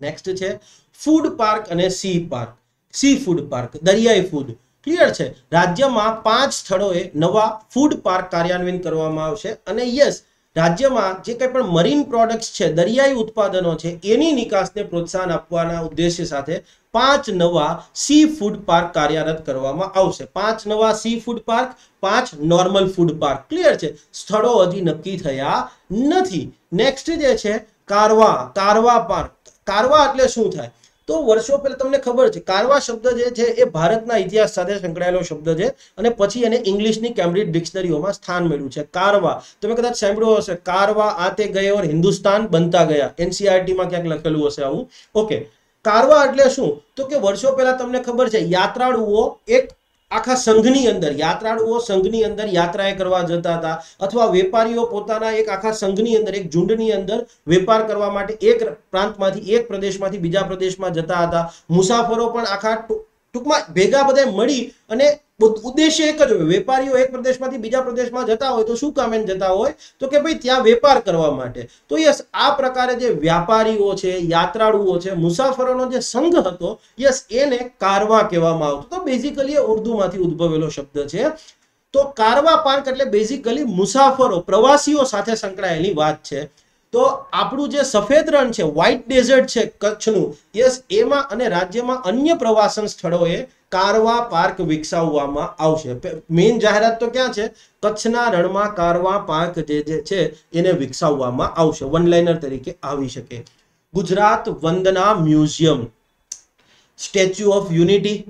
નેક્સ્ટ છે ફૂડ પાર્ક અને sea park sea food park દરિયાઈ ફૂડ ક્લિયર છે. રાજ્યમાં પાંચ સ્થળોએ નવા ફૂડ પાર્ક કાર્યાન્વિત કરવામાં આવશે અને યસ રાજ્યમાં જે કંઈ પણ મરીન પ્રોડક્ટ્સ છે, દરિયાઈ ઉત્પાદનો છે, એની નિકાસને પ્રોત્સાહન આપવાના ઉદ્દેશ્ય સાથે પાંચ નવા સી ફૂડ પાર્ક કાર્યરત કરવામાં આવશે. પાંચ નવા સી ફૂડ પાર્ક પાંચ નોર્મલ ફૂડ પાર્ક ક્લિયર છે. સ્થળો હજી નક્કી થયા નથી. નેક્સ્ટ જે છે, કારવા. કારવા પાર્ક કારવા એટલે શું થાય? તો વર્ષો પહેલા તમને ખબર છે કારવા શબ્દ જે છે એ ભારતના ઇતિહાસ સાથે સંકળાયેલો શબ્દ છે અને પછી એને ઇંગ્લિશની કેમ્બ્રિજ ડિક્શનરીઓમાં સ્થાન મળ્યું છે. કારવા, તમે કદાચ સાંભળ્યું હશે, કારવા આતે ગયે ઓર હિન્દુસ્તાન બનતા ગયા. એનસીઆરટીમાં ક્યાંક લખેલું હશે આવું. ઓકે. કારવા એટલે શું? તો કે વર્ષો પહેલા તમને ખબર છે, યાત્રાળુઓ એક આખા સંઘની અંદર, યાત્રાળુઓ સંઘની અંદર યાત્રાએ કરવા જતા હતા અથવા વેપારીઓ પોતાના એક આખા સંઘની અંદર, એક ઝુંડની અંદર વેપાર કરવા માટે એક પ્રાંતમાંથી, એક પ્રદેશમાંથી, બીજા પ્રદેશમાં જતા હતા. મુસાફરો પણ આખા ટૂંકમાં ભેગા બધા મળી અને ઉદ્દેશ્ય એક જ હોય. વેપારીઓ એક પ્રદેશમાંથી બીજા પ્રદેશમાં જતા હોય તો શું કામે જતા હોય? તો કે ભાઈ ત્યાં વેપાર કરવા માટે. તો યસ, આ પ્રકારે જે વ્યાપારીઓ છે, યાત્રાળુઓ છે, મુસાફરોનો જે સંઘ હતો, યસ, એને કારવા કહેવામાં આવતો. તો બેઝિકલી એ ઉર્દુમાંથી ઉદ્ભવેલો શબ્દ છે. તો કારવા પાર્ક એટલે બેઝિકલી મુસાફરો, પ્રવાસીઓ સાથે સંકળાયેલી વાત છે. તો આપણું જે સફેદ રણ છે વ્હાઇટ ડેઝર્ટ છે, કચ્છનું, યસ, એમાં અને રાજ્યમાં અન્ય પ્રવાસન સ્થળોએ કારવા પાર્ક વિકસાવવામાં આવશે. મેઇન જાહેરાત તો ક્યાં છે? કચ્છના રણમાં કારવા પાર્ક જે જે છે, એને વિકસાવવામાં આવશે. વન લાઇનર તરીકે આવી શકે. Gujarat Vandana museum. Statue of unity,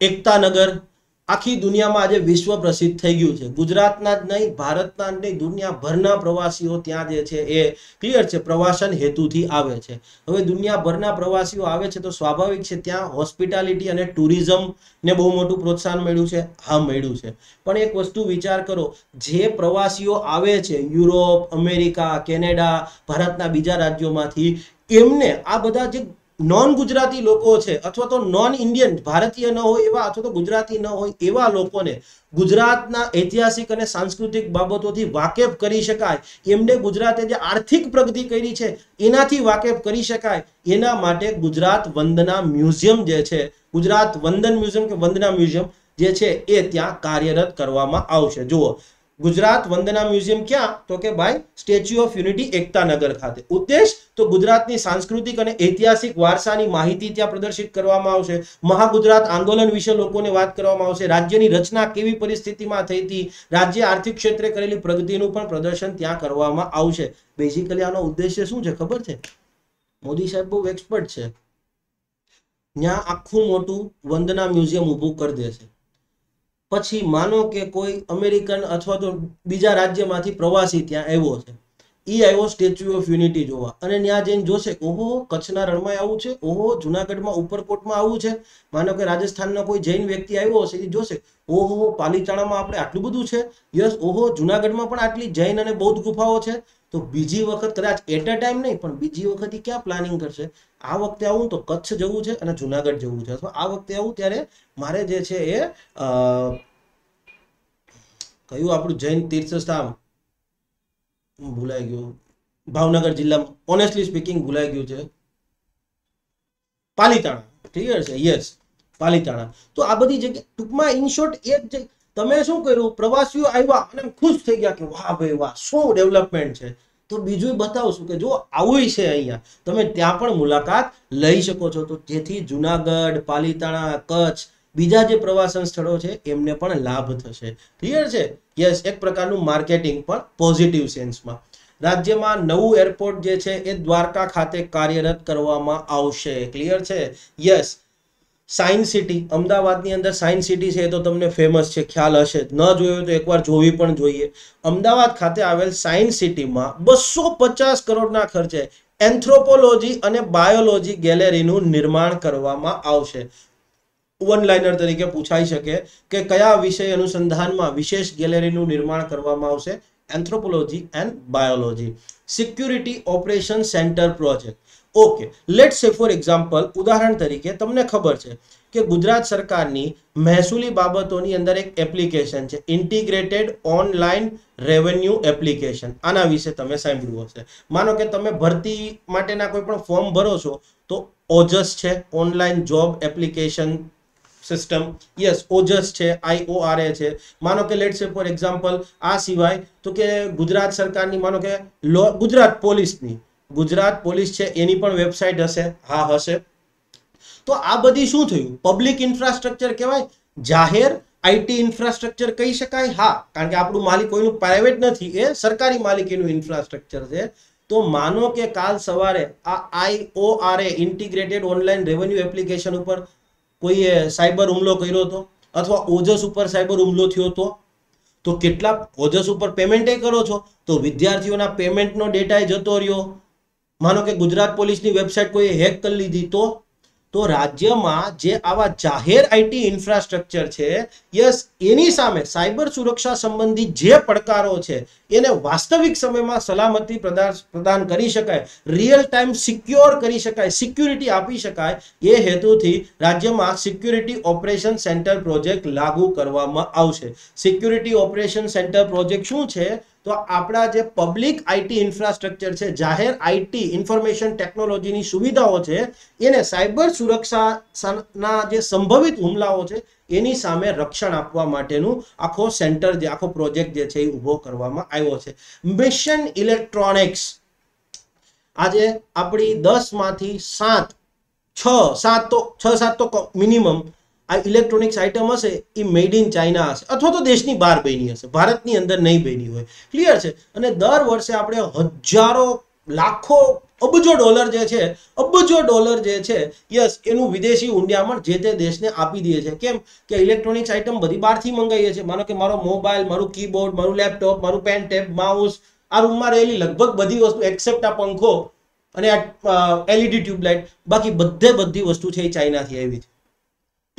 Ektanagar આખી દુનિયામાં આજે વિશ્વ પ્રસિદ્ધ થઈ ગયું છે. ગુજરાતના જ નહીં, ભારતના જ નહીં, દુનિયાભરના પ્રવાસીઓ ત્યાં જે છે એ ક્લિયર છે, પ્રવાસન હેતુથી આવે છે. હવે દુનિયાભરના પ્રવાસીઓ આવે છે તો સ્વાભાવિક છે ત્યાં હોસ્પિટાલિટી અને ટુરિઝમને બહુ મોટું પ્રોત્સાહન મળ્યું છે. હા, મળ્યું છે. પણ એક વસ્તુ વિચાર કરો, જે પ્રવાસીઓ આવે છે યુરોપ, અમેરિકા, કેનેડા, ભારતના બીજા રાજ્યોમાંથી, એમને આ બધા જે નોન ગુજરાતી લોકો છે અથવા તો નોન ઇન્ડિયન ભારતીય ન હોય એવા અથવા તો ગુજરાતી ન હોય એવા લોકોને ગુજરાતના ઐતિહાસિક અને સાંસ્કૃતિક બાબતોથી વાકેફ કરી શકાય. એમને ગુજરાતે જે આર્થિક પ્રગતિ કરી છે, એનાથી વાકેફ કરી શકાય. એના માટે ગુજરાત વંદના મ્યુઝિયમ જે છે, ગુજરાત વંદન મ્યુઝિયમ કે વંદના મ્યુઝિયમ જે છે એ ત્યાં કાર્યરત કરવામાં આવશે. જુઓ ગુજરાત વંદના મ્યુઝિયમ ક્યાં? તો કે ભાઈ, સ્ટેચ્યુ ઓફ યુનિટી એકતાનગર ખાતે. ઉદ્દેશ? તો ગુજરાતની સાંસ્કૃતિક અને ઐતિહાસિક વારસાની માહિતી ત્યાં પ્રદર્શિત કરવામાં આવશે. મહાગુજરાત આંદોલન વિશે લોકોને વાત કરવામાં આવશે. રાજ્યની રચના કેવી પરિસ્થિતિમાં થઈ હતી? રાજ્ય આર્થિક ક્ષેત્રે કરેલી પ્રગતિનું પણ પ્રદર્શન ત્યાં કરવામાં આવશે. બેઝિકલી આનો ઉદ્દેશ્ય શું છે? ખબર છે? મોદી સાહેબ બહુ એક્સપર્ટ છે. ત્યાં આખું મોટું વંદના મ્યુઝિયમ ઊભું કરી દેશે. પછી માનો કે કોઈ અમેરિકન અથવા તો બીજા રાજ્યમાંથી પ્રવાસી ત્યાં આવ્યો છે. એ આવ્યો સ્ટેચ્યુ ઓફ યુનિટી જોવા. અને ત્યાં જઈને જોશે, ઓહો, કચ્છના રણમાં આવું છે, ઓહો, જુનાગઢમાં ઉપરકોટમાં આવું છે. માનો કે રાજસ્થાનનો કોઈ જૈન વ્યક્તિ આવ્યો હશે એ જોશે, ઓહો, પાલીતાણામાં આપણે આટલું બધું છે? યસ, ઓહો, જુનાગઢમાં પણ આટલી જૈન અને બૌદ્ધ ગુફાઓ છે? તો બીજી વખત કદાચ એટ અ ટાઈમ નહીં, પણ બીજી વખત ક્યાં પ્લાનિંગ કરશે? આ વખતે આવું તો કચ્છ જવું છે અને જુનાગઢ જવું છે. અથવા આ વખતે આવું ત્યારે મારે જે છે એ કયું આપણું જૈન તીર્થસ્થાન? ભૂલાઈ ગયું. ભાવનગર જિલ્લામાં ઓનેસ્ટલી સ્પીકિંગ ભૂલાઈ ગયું છે. પાલીતાણા. ક્લિયર છે? યસ પાલીતાણા. તો આ બધી જગ્યા, ટૂંકમાં ઇન શોર્ટ એક જ તમે શું કર્યું? પ્રવાસીઓ આવ્યા અને ખુશ થઈ ગયા કે વાહ ભાઈ વાહ, શું ડેવલપમેન્ટ છે? તો બીજું બતાવશું કે જો આવું છે અહીંયા, તમે ત્યાં પણ મુલાકાત લઈ શકો છો. તો જેથી જુનાગઢ, પાલીતાણા, કચ્છ બીજા જે પ્રવાસન સ્થળો છે, એમને પણ લાભ થશે. ક્લિયર છે? યસ એક પ્રકારનું માર્કેટિંગ પણ પોઝિટિવ સેન્સમાં રાજ્યમાં નવું એરપોર્ટ જે છે, એ દ્વારકા ખાતે કાર્યરત કરવામાં આવશે. ક્લિયર છે? યસ સાયન્સ સિટી અમદાવાદની અંદર સાયન્સ સિટી છે, એ તો તમને ફેમસ છે, ખ્યાલ હશે. ન જોયો તો એકવાર જોવી પણ જોઈએ. અમદાવાદ ખાતે આવેલ સાયન્સ સિટીમાં બસો પચાસ કરોડના ખર્ચે એન્થ્રોપોલોજી અને બાયોલોજી ગેલેરીનું નિર્માણ કરવામાં આવશે. વન લાઇનર તરીકે પૂછાઈ શકે કે કયા વિષય અનુસંધાનમાં વિશેષ ગેલેરીનું નિર્માણ કરવામાં આવશે? Anthropology and biology security operation centre project okay let say for example ઉદાહરણ તરીકે તમને ખબર છે કે ગુજરાત સરકારની મહેસૂલી બાબતોની અંદર એક એપ્લિકેશન છે ઇન્ટિગ્રેટેડ ઓનલાઈન રેવન્યુ એપ્લિકેશન આના વિશે તમે સાંભળ્યું હશે. માનો કે તમે ભરતી માટેના કોઈ પણ ફોર્મ ભરો છો, તો ઓજસ છે online job application system yes OJAS છે આઈઓઆરએ છે. માનો કે લેટ સે ફોર એક્ઝામ્પલ આ સિવાય, તો કે ગુજરાત સરકારની, માનો કે, લો, ગુજરાત પોલીસની, ગુજરાત પોલીસ છે, એની પણ વેબસાઇટ હશે. હા, હશે. તો આ બધી શું થયું? પબ્લિક ઇન્ફ્રાસ્ટ્રક્ચર કહેવાય? જાહેર આઈટી ઇન્ફ્રાસ્ટ્રક્ચર કહી શકાય? હા, કારણ કે આપણું માલિક કોઈનું પ્રાઇવેટ નથી, એ સરકારી માલિકીનું ઇન્ફ્રાસ્ટ્રક્ચર છે. તો માનો કે કાલ સવારે આ IORA integrated online revenue application ઉપર કોઈએ સાયબર હુમલો કર્યો હતો અથવા ઓજસ ઉપર સાયબર હુમલો થયો હતો, તો કેટલા ઓજસ ઉપર પેમેન્ટ કરો છો? તો વિદ્યાર્થીઓના પેમેન્ટનો ડેટા જતો રહ્યો. માનો કે ગુજરાત પોલીસની વેબસાઇટ કોઈએ હેક કરી લીધી, તો તો રાજ્યમાં જે આવા જાહેર આઈટી ઇન્ફ્રાસ્ટ્રક્ચર છે, યસ, એની સામે સાયબર સુરક્ષા સંબંધિત જે પડકારો છે, એને વાસ્તવિક સમયમાં સલામતી પ્રદાન કરી શકાય રિયલ ટાઈમ સિક્યોર કરી શકાય સિક્યુરિટી આપી શકાય, એ હેતુથી રાજ્યમાં સિક્યુરિટી ઓપરેશન સેન્ટર પ્રોજેક્ટ લાગુ કરવામાં આવશે. સિક્યુરિટી ઓપરેશન સેન્ટર પ્રોજેક્ટ શું છે? તો આપણા જે પબ્લિક આઈટી ઇન્ફ્રાસ્ટ્રક્ચર છે, જાહેર આઈટી ઇન્ફોર્મેશન ટેકનોલોજીની સુવિધાઓ છે, એને સાયબર સુરક્ષાના જે સંભવિત હુમલાઓ છે, એની સામે રક્ષણ આપવા માટેનું આખો સેન્ટર જે, આખો પ્રોજેક્ટ જે છે એ ઊભો કરવામાં આવ્યો છે. મિશન ઇલેક્ટ્રોનિક્સ આજે આપણી દસમાંથી સાત, છ, સાત તો, છ, સાત તો મિનિમમ આ ઇલેક્ટ્રોનિક્સ આઇટમ હશે, એ મેડ ઇન ચાઇના હશે. અથવા તો દેશની બહાર બની હશે. ભારતની અંદર નહીં બની હોય. ક્લિયર છે? અને દર વર્ષે આપણે હજારો, લાખો, અબજો ડોલર જે છે, અબજો ડોલર જે છે, યસ, એનું વિદેશી ઊંડિયામણ જે તે દેશને આપી દે છે. કેમ? કે ઇલેક્ટ્રોનિક્સ આઇટમ બધી બહારથી મંગાવીએ છીએ. માનો કે મારો મોબાઈલ મારું કીબોર્ડ મારું લેપટોપ મારું પેન ટેપ માઉસ આ રૂમમાં રહેલી લગભગ બધી વસ્તુ એક્સેપ્ટ આ પંખો અને આ એલઈડી ટ્યુબલાઇટ બાકી બધે બધી વસ્તુ છે એ ચાઇનાથી આવી છે.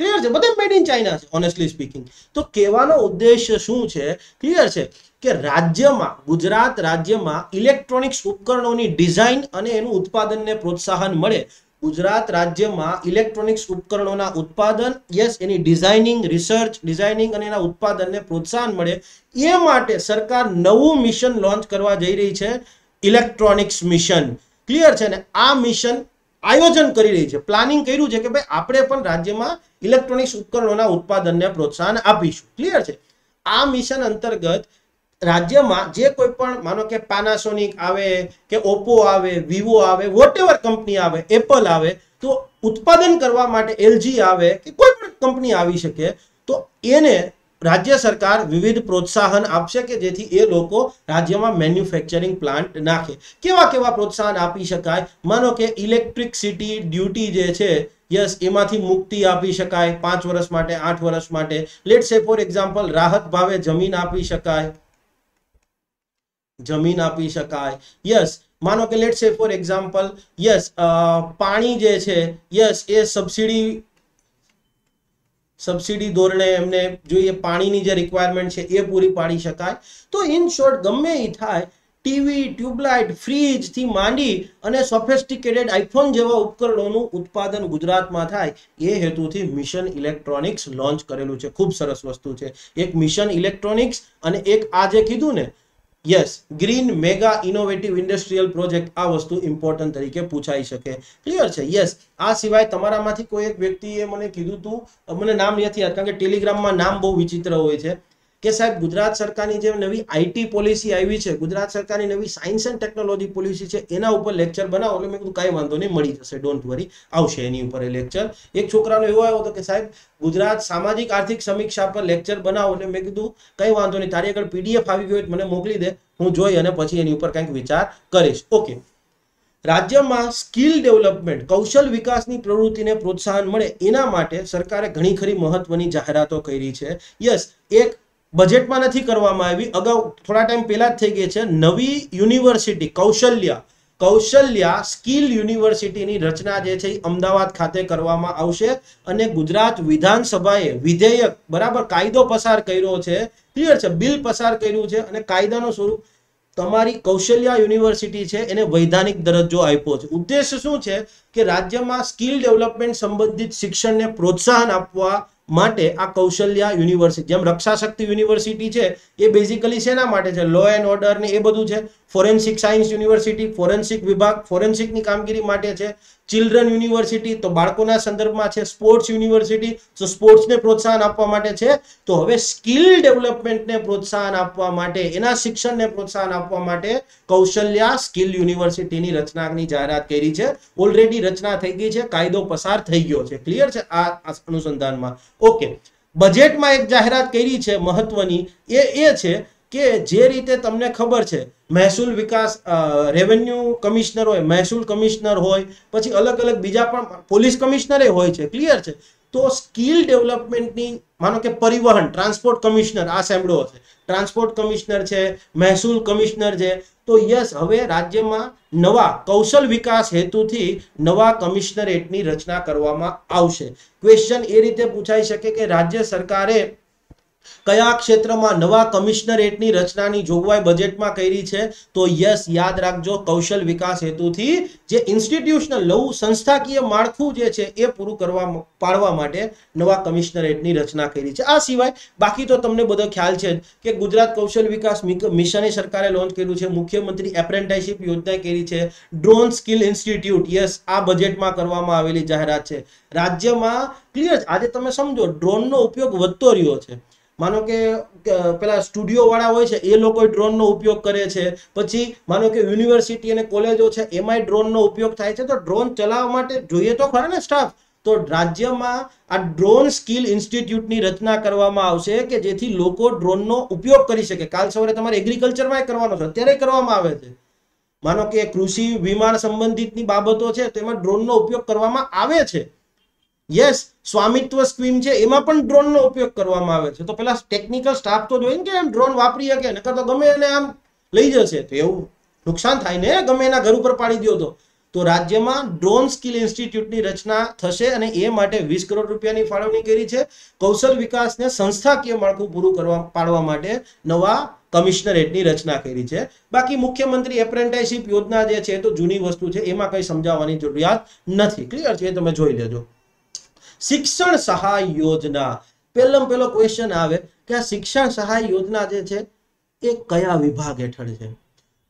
ક્લિયર છે? બધા મેડ ઇન ચાઇના છે ઓનેસ્ટલી સ્પીકિંગ તો કહેવાનો ઉદ્દેશ્ય શું છે? ક્લિયર છે કે રાજ્યમાં, ગુજરાત રાજ્યમાં ઇલેક્ટ્રોનિક્સ ઉપકરણોની ડિઝાઇન અને એનું ઉત્પાદનને પ્રોત્સાહન મળે. ગુજરાત રાજ્યમાં ઇલેક્ટ્રોનિક્સ ઉપકરણોના ઉત્પાદન યસ એની ડિઝાઇનિંગ રિસર્ચ ડિઝાઇનિંગ અને એના ઉત્પાદનને પ્રોત્સાહન મળે. એ માટે સરકાર નવું મિશન લોન્ચ કરવા જઈ રહી છે ઇલેક્ટ્રોનિક્સ મિશન ક્લિયર છે ને? આ મિશન આયોજન કરી રહી છે. પ્લાનિંગ કર્યું છે કે ભાઈ આપણે પણ રાજ્યમાં ઇલેક્ટ્રોનિક્સ ઉપકરણોના ઉત્પાદનને પ્રોત્સાહન આપીશું. ક્લિયર છે? આ મિશન અંતર્ગત રાજ્યમાં જે કોઈ પણ માનો કે પાનાસોનિક આવે કે ઓપ્પો આવે વિવો આવે વોટેવર કંપની આવે એપલ આવે, તો ઉત્પાદન કરવા માટે એલજી આવે કે કોઈ પણ કંપની આવી શકે, તો એને રાજ્ય સરકાર વિવિધ પ્રોત્સાહન આપશે કે જેથી એ લોકો રાજ્યમાં મેન્યુફેક્ચરિંગ પ્લાન્ટ નાખે. કેવા કેવા પ્રોત્સાહન આપી શકાય? માનો કે ઇલેક્ટ્રિકસિટી ડ્યુટી જે છે, યસ, એમાંથી મુક્તિ આપી શકાય પાંચ વર્ષ માટે, આઠ વર્ષ માટે. લેટ સે ફોર એક્ઝામ્પલ રાહત ભાવે જમીન આપી શકાય. જમીન આપી શકાય. યસ, માનો કે late say for example yes પાણી જે છે, યસ, એ સબસિડી સબસિડી ધોરણે એમને જોઈએ પાણીની જે રિક્વાયરમેન્ટ છે એ પૂરી પાડી શકાય. તો ઇન શોર્ટ ગમે એ થાય ટીવી ટ્યુબલાઇટ ફ્રીજથી માંડી અને સોફેસ્ટિકેટેડ આઈફોન જેવા ઉપકરણોનું ઉત્પાદન ગુજરાતમાં થાય, એ હેતુથી મિશન ઇલેક્ટ્રોનિક્સ લોન્ચ કરેલું છે. ખૂબ સરસ વસ્તુ છે. એક મિશન ઇલેક્ટ્રોનિક્સ અને એક આ જે કીધું ને yes green mega innovative industrial project આ વસ્તુ ઇમ્પોર્ટન્ટ તરીકે પૂછાઈ શકે. ક્લિયર છે? યસ આ સિવાય તમારામાંથી કોઈ એક વ્યક્તિએ મને કીધું હતું મને નામ નથી યાદ કારણ કે ટેલિગ્રામમાં નામ બહુ વિચિત્ર હોય છે. કે સાહેબ, ગુજરાત સરકારની જે નવી આઈટી પોલિસી આવી છે, ગુજરાત સરકારની નવી સાયન્સ એન્ડ ટેકનોલોજી પોલિસી છે, એના ઉપર લેક્ચર બનાવો એટલે મેં કીધું કાંઈ વાંધો નહીં, મળી જશે, ડોન્ટ વરી, આવશે એની ઉપર એ લેક્ચર. એક છોકરાનો એવો આવ્યો હતો કે સાહેબ, ગુજરાત સામાજિક આર્થિક સમીક્ષા પર લેક્ચર બનાવો એટલે મેં કીધું, કંઈ વાંધો નહીં, તારી આગળ પીડીએફ આવી ગયો મને મોકલી દે, હું જોઈ અને પછી એની ઉપર કંઈક વિચાર કરીશ. ઓકે. રાજ્યમાં સ્કિલ ડેવલપમેન્ટ, કૌશલ વિકાસની પ્રવૃત્તિને પ્રોત્સાહન મળે એના માટે સરકારે ઘણી ખરી મહત્વની જાહેરાતો કરી છે. યસ, એક બજેટમાં નથી કરવામાં આવી. અગાઉ થોડા ટાઈમ પહેલા જ થઈ ગઈ છે. નવી યુનિવર્સિટી, કૌશલ્ય, કૌશલ્યા સ્કિલ યુનિવર્સિટીની રચના જે છે એ અમદાવાદ ખાતે કરવામાં આવશે અને ગુજરાત વિધાનસભાએ વિધેયક, બરાબર, કાયદો પસાર કર્યો છે. ક્લિયર છે? બિલ પસાર કર્યું છે અને કાયદાનું સ્વરૂપ તમારી કૌશલ્યા યુનિવર્સિટી છે, એને વૈધાનિક દરજ્જો આપ્યો છે. ઉદ્દેશ શું છે? કે રાજ્યમાં સ્કિલ ડેવલપમેન્ટ સંબંધિત શિક્ષણને પ્રોત્સાહન આપવા માટે આ કૌશલ્યા યુનિવર્સિટી, જેમ રક્ષાશક્તિ યુનિવર્સિટી છે, એ બેઝિકલી શેના માટે છે? લો એન્ડ ઓર્ડર ને એ બધું છે? ફોરેન્સિક સાયન્સ યુનિવર્સિટી ફોરેન્સિક વિભાગ ફોરેન્સિકની કામગીરી માટે છે. ચિલ્ડ્રન યુનિવર્સિટી તો બાળકોના સંદર્ભમાં છે સ્પોર્ટ્સ યુનિવર્સિટી તો સ્પોર્ટ્સને પ્રોત્સાહન આપવા માટે છે. તો હવે સ્કિલ ડેવલપમેન્ટને પ્રોત્સાહન આપવા માટે, એના શિક્ષણને પ્રોત્સાહન આપવા માટે કૌશલ્યા સ્કિલ યુનિવર્સિટીની રચનાની જાહેરાત કરી છે. ઓલરેડી રચના થઈ ગઈ છે, કાયદો પસાર થઈ ગયો છે. ક્લિયર છે આ અનુસંધાનમાં? ઓકે બજેટમાં એક જાહેરાત કરી છે મહત્વની. એ એ છે કે જે રીતે તમને ખબર છે, મહેસૂલ વિકાસ રેવન્યુ કમિશનર હોય, મહેસૂલ કમિશનર હોય, પછી અલગ અલગ બીજા પણ પોલીસ કમિશનરે હોય છે ક્લિયર છે? તો સ્કિલ ડેવલપમેન્ટની માનો કે પરિવહન ટ્રાન્સપોર્ટ કમિશનર આ સાંભળ્યો હશે. ટ્રાન્સપોર્ટ કમિશનર છે, મહેસૂલ કમિશનર છે. તો યસ, હવે રાજ્યમાં નવા કૌશલ વિકાસ હેતુથી નવા કમિશનરેટની રચના કરવામાં આવશે. ક્વેશ્ચન એ રીતે પૂછાઈ શકે કે રાજ્ય સરકારે કયા ક્ષેત્રમાં નવા કમિશનરેટની રચનાની જોગવાઈ બજેટમાં કરી છે? તો યસ, યાદ રાખજો, કૌશલ વિકાસ હેતુથી જે ઇન્સ્ટિટ્યુશનલ લઉં સંસ્થાકીય માળખું જે છે એ પૂરું કરવા પાડવા માટે નવા કમિશનરેટની રચના કરી છે. આ સિવાય બાકી તો તમને બધો ખ્યાલ છે કે ગુજરાત કૌશલ વિકાસ મિશને સરકારે લોન્ચ કર્યું છે. મુખ્યમંત્રી એપ્રેન્ટાઇશિપ યોજના કરી છે. ડ્રોન સ્કિલ ઇન્સ્ટિટ્યૂટ, યસ, આ બજેટમાં કરવામાં આવેલી જાહેરાત છે. રાજ્યમાં, ક્લિયર, આજે તમે સમજો, ડ્રોનનો ઉપયોગ વધતો રહ્યો છે. માનો કે પેલા સ્ટુડિયોવાળા હોય છે, એ લોકો ડ્રોનનો ઉપયોગ કરે છે. પછી માનો કે યુનિવર્સિટી અને કોલેજો છે, એમાંય ડ્રોનનો ઉપયોગ થાય છે. તો ડ્રોન ચલાવવા માટે જોઈએ તો ખરા ને સ્ટાફ તો રાજ્યમાં આ ડ્રોન સ્કિલ ઇન્સ્ટિટ્યૂટની રચના કરવામાં આવશે કે જેથી લોકો ડ્રોનનો ઉપયોગ કરી શકે. કાલ સવારે તમારે એગ્રીકલ્ચરમાં કરવાનો છે. અત્યારે કરવામાં આવે છે. માનો કે કૃષિ વિમાન સંબંધિતની બાબતો છે તેમાં ડ્રોનનો ઉપયોગ કરવામાં આવે છે. યસ સ્વામિત્વ સ્કીમ છે, એમાં પણ ડ્રોનનો ઉપયોગ કરવામાં આવે છે. તો પેલા ટેકનિકલ સ્ટાફ તો જોઈએ કે એમ ડ્રોન વાપરી શકે, નકર તો ગમે એને આમ લઈ જશે. તો એવું નુકસાન થાય ને, ગમે એના ઘર ઉપર પાડી દો તો. તો રાજ્યમાં ડ્રોન સ્કિલ ઇન્સ્ટિટ્યૂટની રચના થશે અને એ માટે વીસ કરોડ રૂપિયાની ફાળવણી કરી છે. કૌશલ વિકાસને સંસ્થાકીય માળખું પૂરું કરવા, પાડવા માટે નવા કમિશનરેટની રચના કરી છે. બાકી મુખ્યમંત્રી એપ્રેન્ટાઇશિપ યોજના જે છે તો જૂની વસ્તુ છે, એમાં કંઈ સમજાવવાની જરૂરિયાત નથી. ક્લિયર છે? એ તમે જોઈ લેજો. શિક્ષણ સહાય યોજના. પહેલામાં પહેલો ક્વેશ્ચન આવે કે આ શિક્ષણ સહાય યોજના જે છે, એ કયા વિભાગ હેઠળ છે?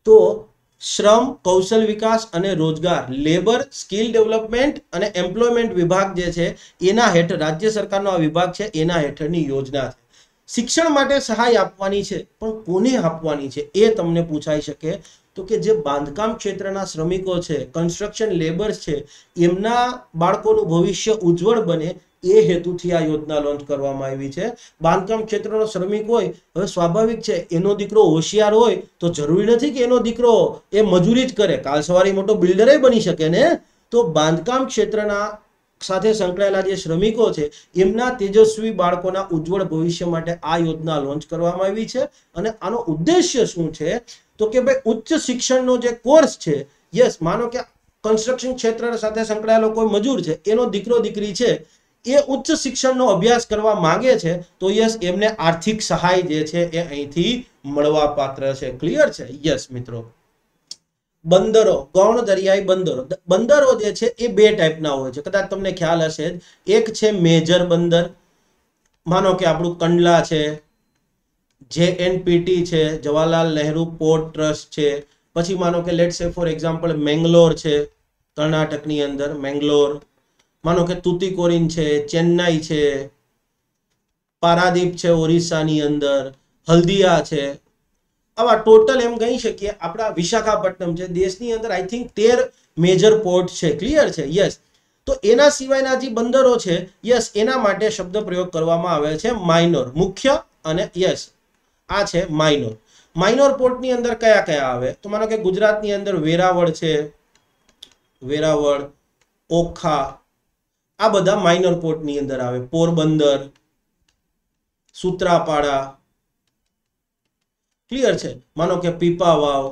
તો શ્રમ, કૌશલ વિકાસ અને રોજગાર labour skill development and employment વિભાગ જે છે, એના હેઠળ રાજ્ય સરકારનો આ વિભાગ છે, એના હેઠળની યોજના છે. શિક્ષણ માટે સહાય આપવાની છે, પણ કોને આપવાની છે, એ તમને પૂછાઈ શકે તો કે જે બાંધકામ ક્ષેત્રના શ્રમિકો છે કન્સ્ટ્રક્શન લેબર્સ છે, એમના બાળકોનું ભવિષ્ય ઉજ્જવળ બને એ હેતુથી આ યોજના લોન્ચ કરવામાં આવી છે. બાંધકામ ક્ષેત્રનો શ્રમિક હોય, હવે સ્વાભાવિક છે, એનો દીકરો હોશિયાર હોય તો જરૂરી નથી કે એનો દીકરો એ મજૂરી જ કરે. કાલ સવારે મોટો બિલ્ડરે બની શકે ને? તો બાંધકામ ક્ષેત્રના સાથે સંકળાયેલા જે શ્રમિકો છે, એમના તેજસ્વી બાળકોના ઉજ્જવળ ભવિષ્ય માટે આ યોજના લોન્ચ કરવામાં આવી છે. અને આનો ઉદ્દેશ્ય શું છે? તો કે ભાઈ, ઉચ્ચ શિક્ષણનો જે કોર્સ છે યસ માનો કે કન્સ્ટ્રક્શન ક્ષેત્ર સાથે સંકળાયેલો કોઈ મજૂર છે, એનો દીકરો દીકરી છે, એ ઉચ્ચ શિક્ષણનો અભ્યાસ કરવા માંગે છે, તો યસ એમને આર્થિક સહાય જે છે એ અહીંથી મળવા પાત્ર છે. ક્લિયર છે? યસ મિત્રો. બંદરો, ગૌણ દરિયાઈ બંદરો. બંદરો જે છે એ બે ટાઈપના હોય છે. કદાચ તમને ખ્યાલ હશે એક છે મેજર બંદર. માનો કે આપણું કંડલા છે જેએનપીટી છે જવાહરલાલ નહેરુ પોર્ટ ટ્રસ્ટ છે. પછી માનો કે late say for example Mangalore છે, કર્ણાટકની અંદર મેંગ્લોર માનો કે તુતિકોરિન છે ચેન્નાઈ છે પારાદીપ છે ઓરિસ્સાની અંદર હલ્દિયા છે. આવા ટોટલ એમ કહી શકીએ, આપણા વિશાખાપટ્ટનમ છે, દેશની અંદર આઈ થિંક તેર મેજર પોર્ટ છે. ક્લિયર છે? યસ તો એના સિવાયના જે બંદરો છે યસ એના માટે શબ્દ પ્રયોગ કરવામાં આવે છે માઇનોર મુખ્ય અને યસ આ છે માઇનોર માઇનોર પોર્ટની અંદર કયા કયા આવે? તો માનો કે ગુજરાતની અંદર વેરાવળ છે, વેરાવળ, ઓખા, આ બધા માઇનોર પોર્ટની અંદર આવે. પોરબંદર, સૂત્રાપાડા ક્લિયર છે? માનો કે પીપા વાવ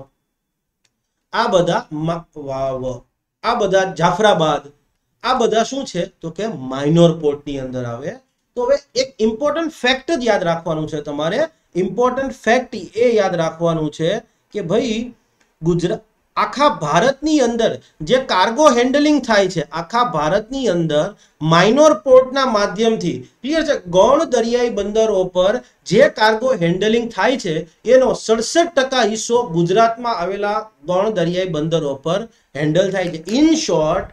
આ બધા વાવ, આ બધા જાફરાબાદ, આ બધા શું છે? તો કે માઇનોર પોર્ટની અંદર આવે. તો હવે એક ઇમ્પોર્ટન્ટ ફેક્ટ જ યાદ રાખવાનું છે તમારે. ઇમ્પોર્ટન્ટ ફેક્ટ એ યાદ રાખવાનું છે કે ભાઈ ગુજરાત આખા ભારતની અંદર જે કાર્ગો હેન્ડલિંગ થાય છે, આખા ભારતની અંદર માઇનોર પોર્ટના માધ્યમથી ક્લિયર છે? ગૌણ દરિયાઈ બંદરો પર જે કાર્ગો હેન્ડલિંગ થાય છે, એનો સડસઠ ટકા હિસ્સો ગુજરાતમાં આવેલા ગૌણ દરિયાઈ બંદરો પર હેન્ડલ થાય છે. ઇન શોર્ટ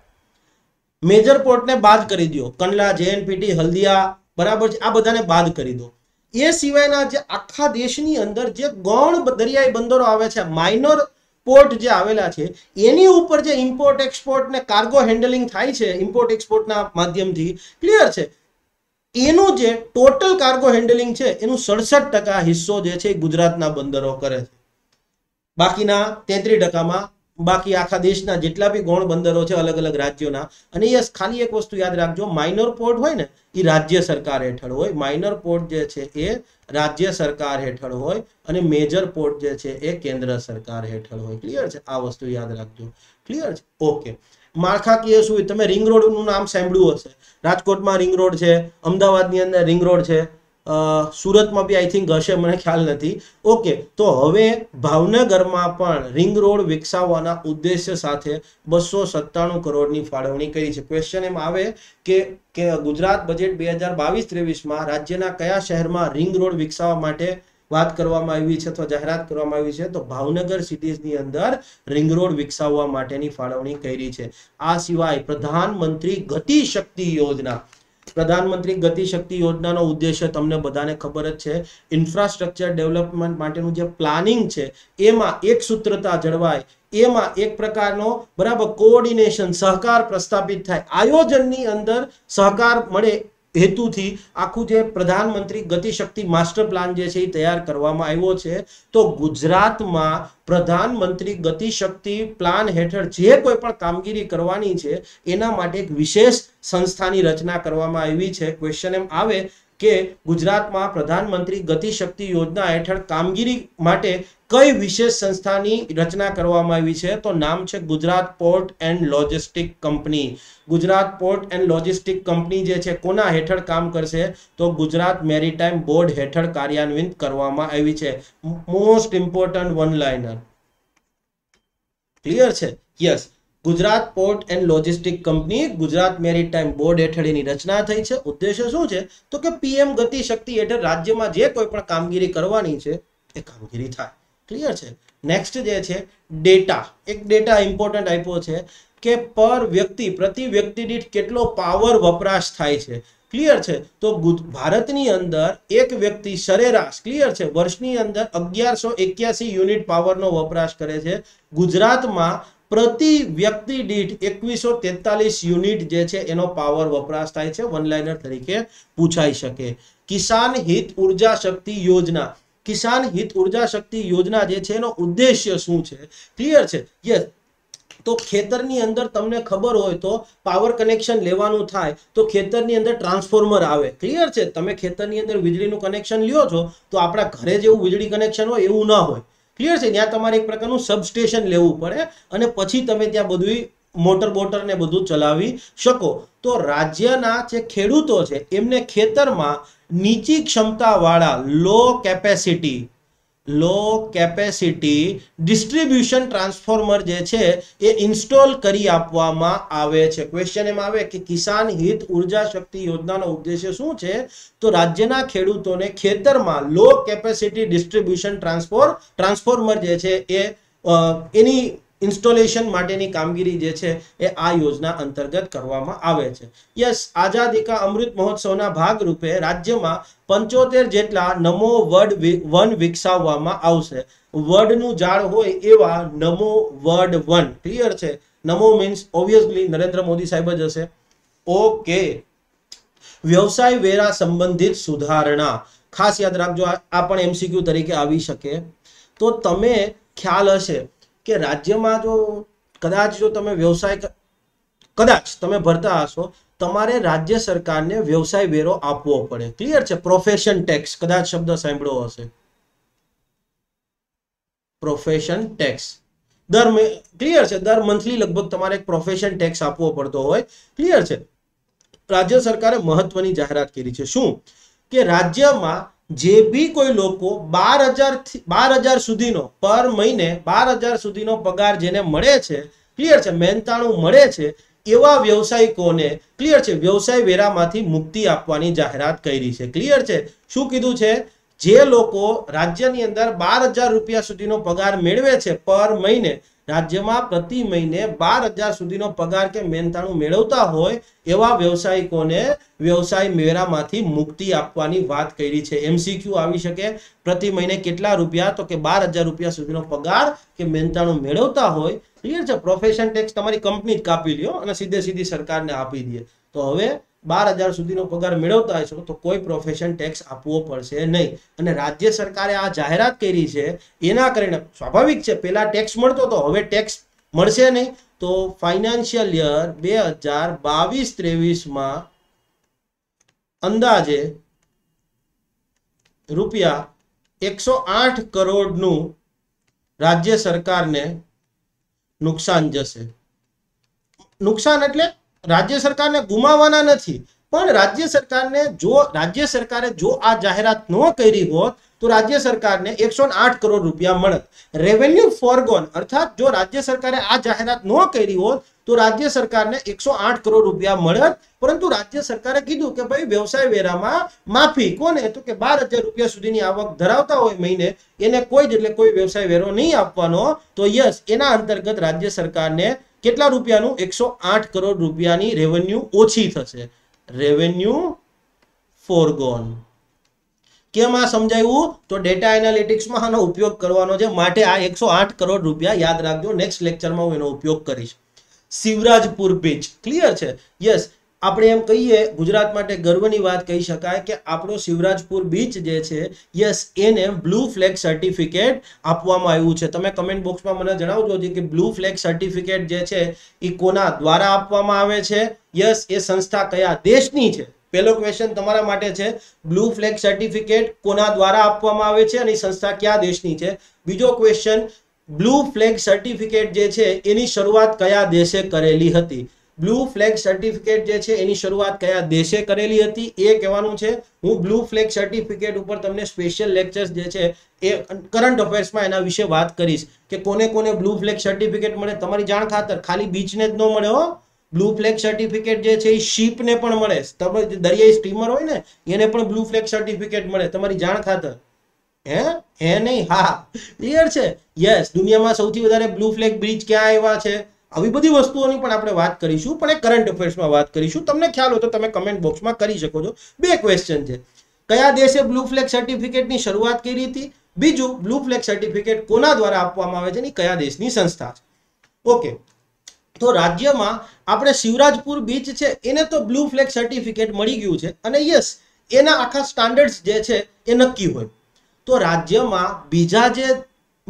મેજર પોર્ટને બાદ કરી દો કંડલા જેએનપીટી હલ્દિયા, બરાબર છે? આ બધાને બાદ કરી દો એ સિવાયના જે આખા દેશની અંદર જે ગૌણ દરિયાઈ બંદરો આવે છે માઇનોર પોર્ટ જે આવેલા છે, એની ઉપર જે ઇમ્પોર્ટ એક્સપોર્ટ ને કાર્ગો હેન્ડલિંગ થાય છે ઇમ્પોર્ટ એક્સપોર્ટના માધ્યમથી ક્લિયર છે? એનું જે ટોટલ કાર્ગો હેન્ડલિંગ છે, એનું સડસઠ ટકા હિસ્સો જે છે ગુજરાતના બંદરો કરે છે. બાકીના તેત્રીસ ટકામાં બાકી આખા દેશના જેટલા બી ગૌણ બંદરો છે અલગ અલગ રાજ્યોના, અને યસ ખાલી એક વસ્તુ યાદ રાખજો માઇનોર પોર્ટ હોય ને, એ રાજ્ય સરકાર હેઠળ હોય. માઇનર પોર્ટ જે છે એ રાજ્ય સરકાર હેઠળ હોય અને મેજર પોર્ટ જે છે એ કેન્દ્ર સરકાર હેઠળ હોય. ક્લિયર છે? આ વસ્તુ યાદ રાખજો. ક્લિયર છે? ઓકે માળખાકીય શું? તમે રિંગ રોડનું નામ સાંભળ્યું હશે. રાજકોટમાં રિંગ રોડ છે, અમદાવાદની અંદર રિંગ રોડ છે સુરતમાં બી આઈ થિંક હશે, મને ખ્યાલ નથી. ઓકે તો હવે ભાવનગરમાં પણ રિંગ રોડ વિકસાવવાના ઉદ્દેશ્ય સાથે બસો સત્તાણું કરોડની ફાળવણી કરી છે. ક્વેશ્ચન એમ આવે કે કે ગુજરાત બજેટ બે હજાર બાવીસ ત્રેવીસમાં રાજ્યના કયા શહેરમાં રિંગ રોડ વિકસાવવા માટે વાત કરવામાં આવી છે અથવા જાહેરાત કરવામાં આવી છે? તો ભાવનગર સિટીઝની અંદર રિંગ રોડ વિકસાવવા માટેની ફાળવણી કરી છે. આ સિવાય પ્રધાનમંત્રી ગતિ શક્તિ યોજના પ્રધાનમંત્રી ગતિ શક્તિ યોજનાનો ઉદ્દેશ્ય તમને બધાને ખબર જ છે. ઇન્ફ્રાસ્ટ્રક્ચર ડેવલપમેન્ટ માટેનું જે પ્લાનિંગ છે, એમાં એક સૂત્રતા જળવાય. એમાં એક પ્રકારનો બરાબર કોઓર્ડિનેશન સહકાર પ્રસ્થાપિત થાય. આયોજનની અંદર સહકાર મળે હેતુથી આખું જે પ્રધાનમંત્રી ગતિશક્તિ માસ્ટર પ્લાન જે છે એ તૈયાર કરવામાં આવ્યો છે. તો ગુજરાતમાં પ્રધાનમંત્રી ગતિશક્તિ પ્લાન હેઠળ જે કોઈ પણ કામગીરી કરવાની છે, એના માટે એક વિશેષ સંસ્થાની રચના કરવામાં આવી છે. ક્વેશ્ચન એમ આવે કે ગુજરાતમાં પ્રધાનમંત્રી ગતિશક્તિ યોજના હેઠળ કામગીરી માટે કઈ વિશેષ સંસ્થાની રચના કરવામાં આવી છે? તો નામ છે Gujarat port and logistic company. Gujarat port and logistic company જે છે, કોના હેઠળ કામ કરશે? તો ગુજરાત મેરીટાઈમ બોર્ડ હેઠળ કાર્યાન્વિત કરવામાં આવી છે. Most important one liner clear છે? Yes. Gujarat port and logistic company Gujarat maritime board હેઠળ એની રચના થઈ છે. ઉદ્દેશ્ય શું છે? તો કે પીએમ ગતિ શક્તિ હેઠળ રાજ્યમાં જે કોઈ પણ કામગીરી કરવાની છે, એ કામગીરી થાય. ક્લિયર છે? નેક્સ્ટ જે છે ડેટા એક ડેટા ઇમ્પોર્ટન્ટ આપ્યો છે કે પર વ્યક્તિ, પ્રતિ વ્યક્તિ દીઠ કેટલો પાવર વપરાશ થાય છે? ક્લિયર છે? તો ભારતની અંદર એક વ્યક્તિ સરેરાશ ક્લિયર છે? વર્ષની અંદર અગિયારસો એક્યાસી યુનિટ પાવરનો વપરાશ કરે છે. ગુજરાતમાં પ્રતિ વ્યક્તિ દીઠ એકવીસો તેતાલીસ યુનિટ જે છે એનો પાવર વપરાશ થાય છે વન લાઇનર તરીકે પૂછાઈ શકે. કિસાન હિત ઊર્જા શક્તિ યોજના. કિસાન હિત ઊર્જા શક્તિ યોજના જે છે એનો ઉદ્દેશ્ય શું છે? ક્લિયર છે? યસ તો ખેતરની અંદર તમને ખબર હોય તો પાવર કનેક્શન લેવાનું થાય, તો ખેતરની અંદર ટ્રાન્સફોર્મર આવે. ક્લિયર છે? તમે ખેતરની અંદર વીજળીનું કનેક્શન લ્યો છો, તો આપણા ઘરે જેવું વીજળી કનેક્શન હોય એવું ના હોય. ક્લિયર છે? ત્યાં તમારે એક પ્રકારનું સબસ્ટેશન લેવું પડે અને પછી તમે ત્યાં બધું મોટર બોટર ને બધું ચલાવી શકો. તો રાજ્યના જે ખેડૂતો છે, એમને ખેતરમાં નીચી ક્ષમતાવાળા low capacity low capacity distribution transformer જે છે એ ઇન્સ્ટોલ કરી આપવામાં આવે છે. ક્વેશ્ચન એમ આવે કે કિસાન હિત ઊર્જા શક્તિ યોજનાનો ઉદ્દેશ્ય શું છે? તો રાજ્યના ખેડૂતોને ખેતરમાં low capacity distribution transformer, transformer જે છે એ એની ઇન્સ્ટોલેશન માટેની કામગીરી જે છે એ આ યોજના અંતર્ગત કરવામાં આવે છે. યસ, આઝાદી કા અમૃત મહોત્સવના ભાગરૂપે રાજ્યમાં પંચોતેર જેટલા નમો વર્ડ વન વિકસાવવામાં આવશે. વર્ડનું ઝાડ હોય એવા નમો વર્ડ વન. ક્લિયર છે? નમો મીન્સ ઓબ્વિયસલી નરેન્દ્ર મોદી સાહેબ જ હશે. ઓકે. વ્યવસાય વેરા સંબંધિત સુધારણા. ખાસ યાદ રાખજો, આ પણ એમસીક્યુ તરીકે આવી શકે. તો તમે ખ્યાલ હશે કે રાજ્યમાં જો કદાચ જો તમે વ્યવસાય કદાચ તમે ભરતા હશો, તમારે રાજ્ય સરકારને વ્યવસાય વેરો આપવો પડે. ક્લિયર છે? પ્રોફેશન ટેક્સ કદાચ શબ્દ સાંભળ્યો હશે. પ્રોફેશન ટેક્સ દર ક્લિયર છે? દર મંથલી લગભગ તમારે એક પ્રોફેશન ટેક્સ આપવો પડતો હોય. ક્લિયર છે? રાજ્ય સરકારે મહત્વની જાહેરાત કરી છે. શું? કે રાજ્યમાં જે બી કોઈ લોકો બાર હજાર બાર હજાર સુધીનો પર મહિને બાર હજાર સુધીનો પગાર જેને મળે છે ક્લિયર છે, મહેનતાણું મળે છે, એવા વ્યવસાયિકોને ક્લિયર છે, વ્યવસાય વેરામાંથી મુક્તિ આપવાની જાહેરાત કરી છે. ક્લિયર છે? શું કીધું છે? જે લોકો રાજ્યની અંદર બાર હજાર રૂપિયા સુધીનો પગાર મેળવે છે, પર મહિને રાજ્યમાં પ્રતિ મહિને બાર હજાર સુધીનો પગાર કે મહેનતાણું મેળવતા હોય એવા વ્યવસાયિકોને વ્યવસાય મેળામાંથી મુક્તિ આપવાની વાત કરી છે. એમસીક્યુ આવી શકે પ્રતિ મહિને કેટલા રૂપિયા? તો કે બાર હજાર રૂપિયા સુધીનો પગાર કે મહેનતાણું મેળવતા હોય. ક્લિયર છે? પ્રોફેશન ટેક્સ તમારી કંપની જ કાપી લ્યો અને સીધે સીધી સરકારને આપી દે. તો હવે બાર હજાર સુધીનો પગાર મેળવતા હશો તો કોઈ પ્રોફેશન ટેક્સ આપવો પડશે નહીં. અને રાજ્ય સરકારે આ જાહેરાત કરી છે, એના કારણે સ્વાભાવિક છે, પેલા ટેક્સ મળતો તો હવે ટેક્સ મળશે નહીં. તો ફાઇનાન્શિયલ યર બે હજાર બાવીસ ત્રેવીસમાં અંદાજે રૂપિયા એકસો આઠ કરોડનું રાજ્ય સરકારને નુકસાન જશે. નુકસાન એટલે રાજ્ય સરકારને ગુમાવવાના નથી. પણ રાજ્ય સરકારને જો, રાજ્ય સરકારે જો આ જાહેરાત ન કરી હોત, તો રાજ્ય સરકારને એકસો આઠ કરોડ રૂપિયા મળત. રેવન્યુ ફોરગોન અર્થાત જો રાજ્ય સરકારે આ જાહેરાત ન કરી હોત, તો રાજ્ય સરકારને એકસો આઠ કરોડ રૂપિયા મળત. પરંતુ રાજ્ય સરકારે કીધું કે ભાઈ, વ્યવસાય વેરામાં માફી. કોને? તો કે બાર હજાર રૂપિયા સુધીની આવક ધરાવતા હોય મહિને, એને કોઈ જ એટલે કોઈ વ્યવસાય વેરો નહીં આપવાનો. તો યસ, એના અંતર્ગત રાજ્ય સરકારને કેટલા રૂપિયાનું? એકસો આઠ કરોડ રૂપિયાની રેવન્યુ ઓછી થશે. રેવન્યુ ફોરગોન કેમ આ સમજાવ્યું તો ડેટા એનાલિટિક્સમાં આનો ઉપયોગ કરવાનો છે. માટે આ એકસો આઠ કરોડ રૂપિયા યાદ રાખજો. નેક્સ્ટ લેક્ચરમાં હું એનો ઉપયોગ કરીશ. શિવરાજપુર બીચ ક્લિયર છે? યસ આપણે એમ કહીએ, ગુજરાત માટે ગર્વની વાત કહી શકાય કે આપણો શિવરાજપુર બીચ જે છે યસ એને બ્લુ ફ્લેગ સર્ટિફિકેટ આપવામાં આવ્યું છે. તમે કમેન્ટ બોક્સમાં મને જણાવજો કે બ્લુ ફ્લેગ સર્ટિફિકેટ જે છે, એ કોના દ્વારા આપવામાં આવે છે? યસ એ સંસ્થા કયા દેશની છે? પહેલો ક્વેશ્ચન તમારા માટે છે બ્લુ ફ્લેગ સર્ટિફિકેટ કોના દ્વારા આપવામાં આવે છે અને સંસ્થા કયા દેશની છે? બીજો ક્વેશ્ચન બ્લુ ફ્લેગ સર્ટિફિકેટ જે છે, એની શરૂઆત કયા દેશે કરેલી હતી? બ્લુ ફ્લેગ સર્ટિફિકેટ જે છે એની શરૂઆત કયા દેશે કરેલી હતી એ કહેવાનું છે. હું બ્લુ ફ્લેગ સર્ટિફિકેટ ઉપર તમને સ્પેશિયલ લેક્ચર્સ જે છે એ કરંટ અફેર્સમાં એના વિશે વાત કરીશ કે કોને કોને બ્લુ ફ્લેગ સર્ટિફિકેટ મળે તમારી જાણ ખાતર. ખાલી બીચને જ ન મળે હો. બ્લુ ફ્લેગ સર્ટિફિકેટ જે છે એ શીપને પણ મળે. તમે દરિયાઈ સ્ટીમર હોય ને, એને પણ બ્લુ ફ્લેગ સર્ટિફિકેટ મળે તમારી જાણ ખાતર. હે? હે નહીં? હા ક્લિયર છે? યસ દુનિયામાં સૌથી વધારે બ્લુ ફ્લેગ બ્રિજ ક્યાં આવ્યા છે? આવી બધી વસ્તુઓની પણ આપણે વાત કરીશું, પણ એ કરંટ અફેર્સમાં વાત કરીશું. તમને ખ્યાલ હોય તો તમે કમેન્ટ બોક્સમાં કરી શકો છો. બે ક્વેશ્ચન છે. કયા દેશે બ્લુ ફ્લેગ સર્ટિફિકેટની શરૂઆત કરી હતી? બીજું બ્લુ ફ્લેગ સર્ટિફિકેટ કોના દ્વારા આપવામાં આવે છે ને કયા દેશની સંસ્થા છે? ઓકે. તો રાજ્યમાં આપણે શિવરાજપુર બીચ છે, એને તો બ્લુ ફ્લેગ સર્ટિફિકેટ મળી ગયું છે. અને યસ એના આખા સ્ટાન્ડર્ડ્સ જે છે, એ નક્કી હોય. તો રાજ્યમાં બીજા જે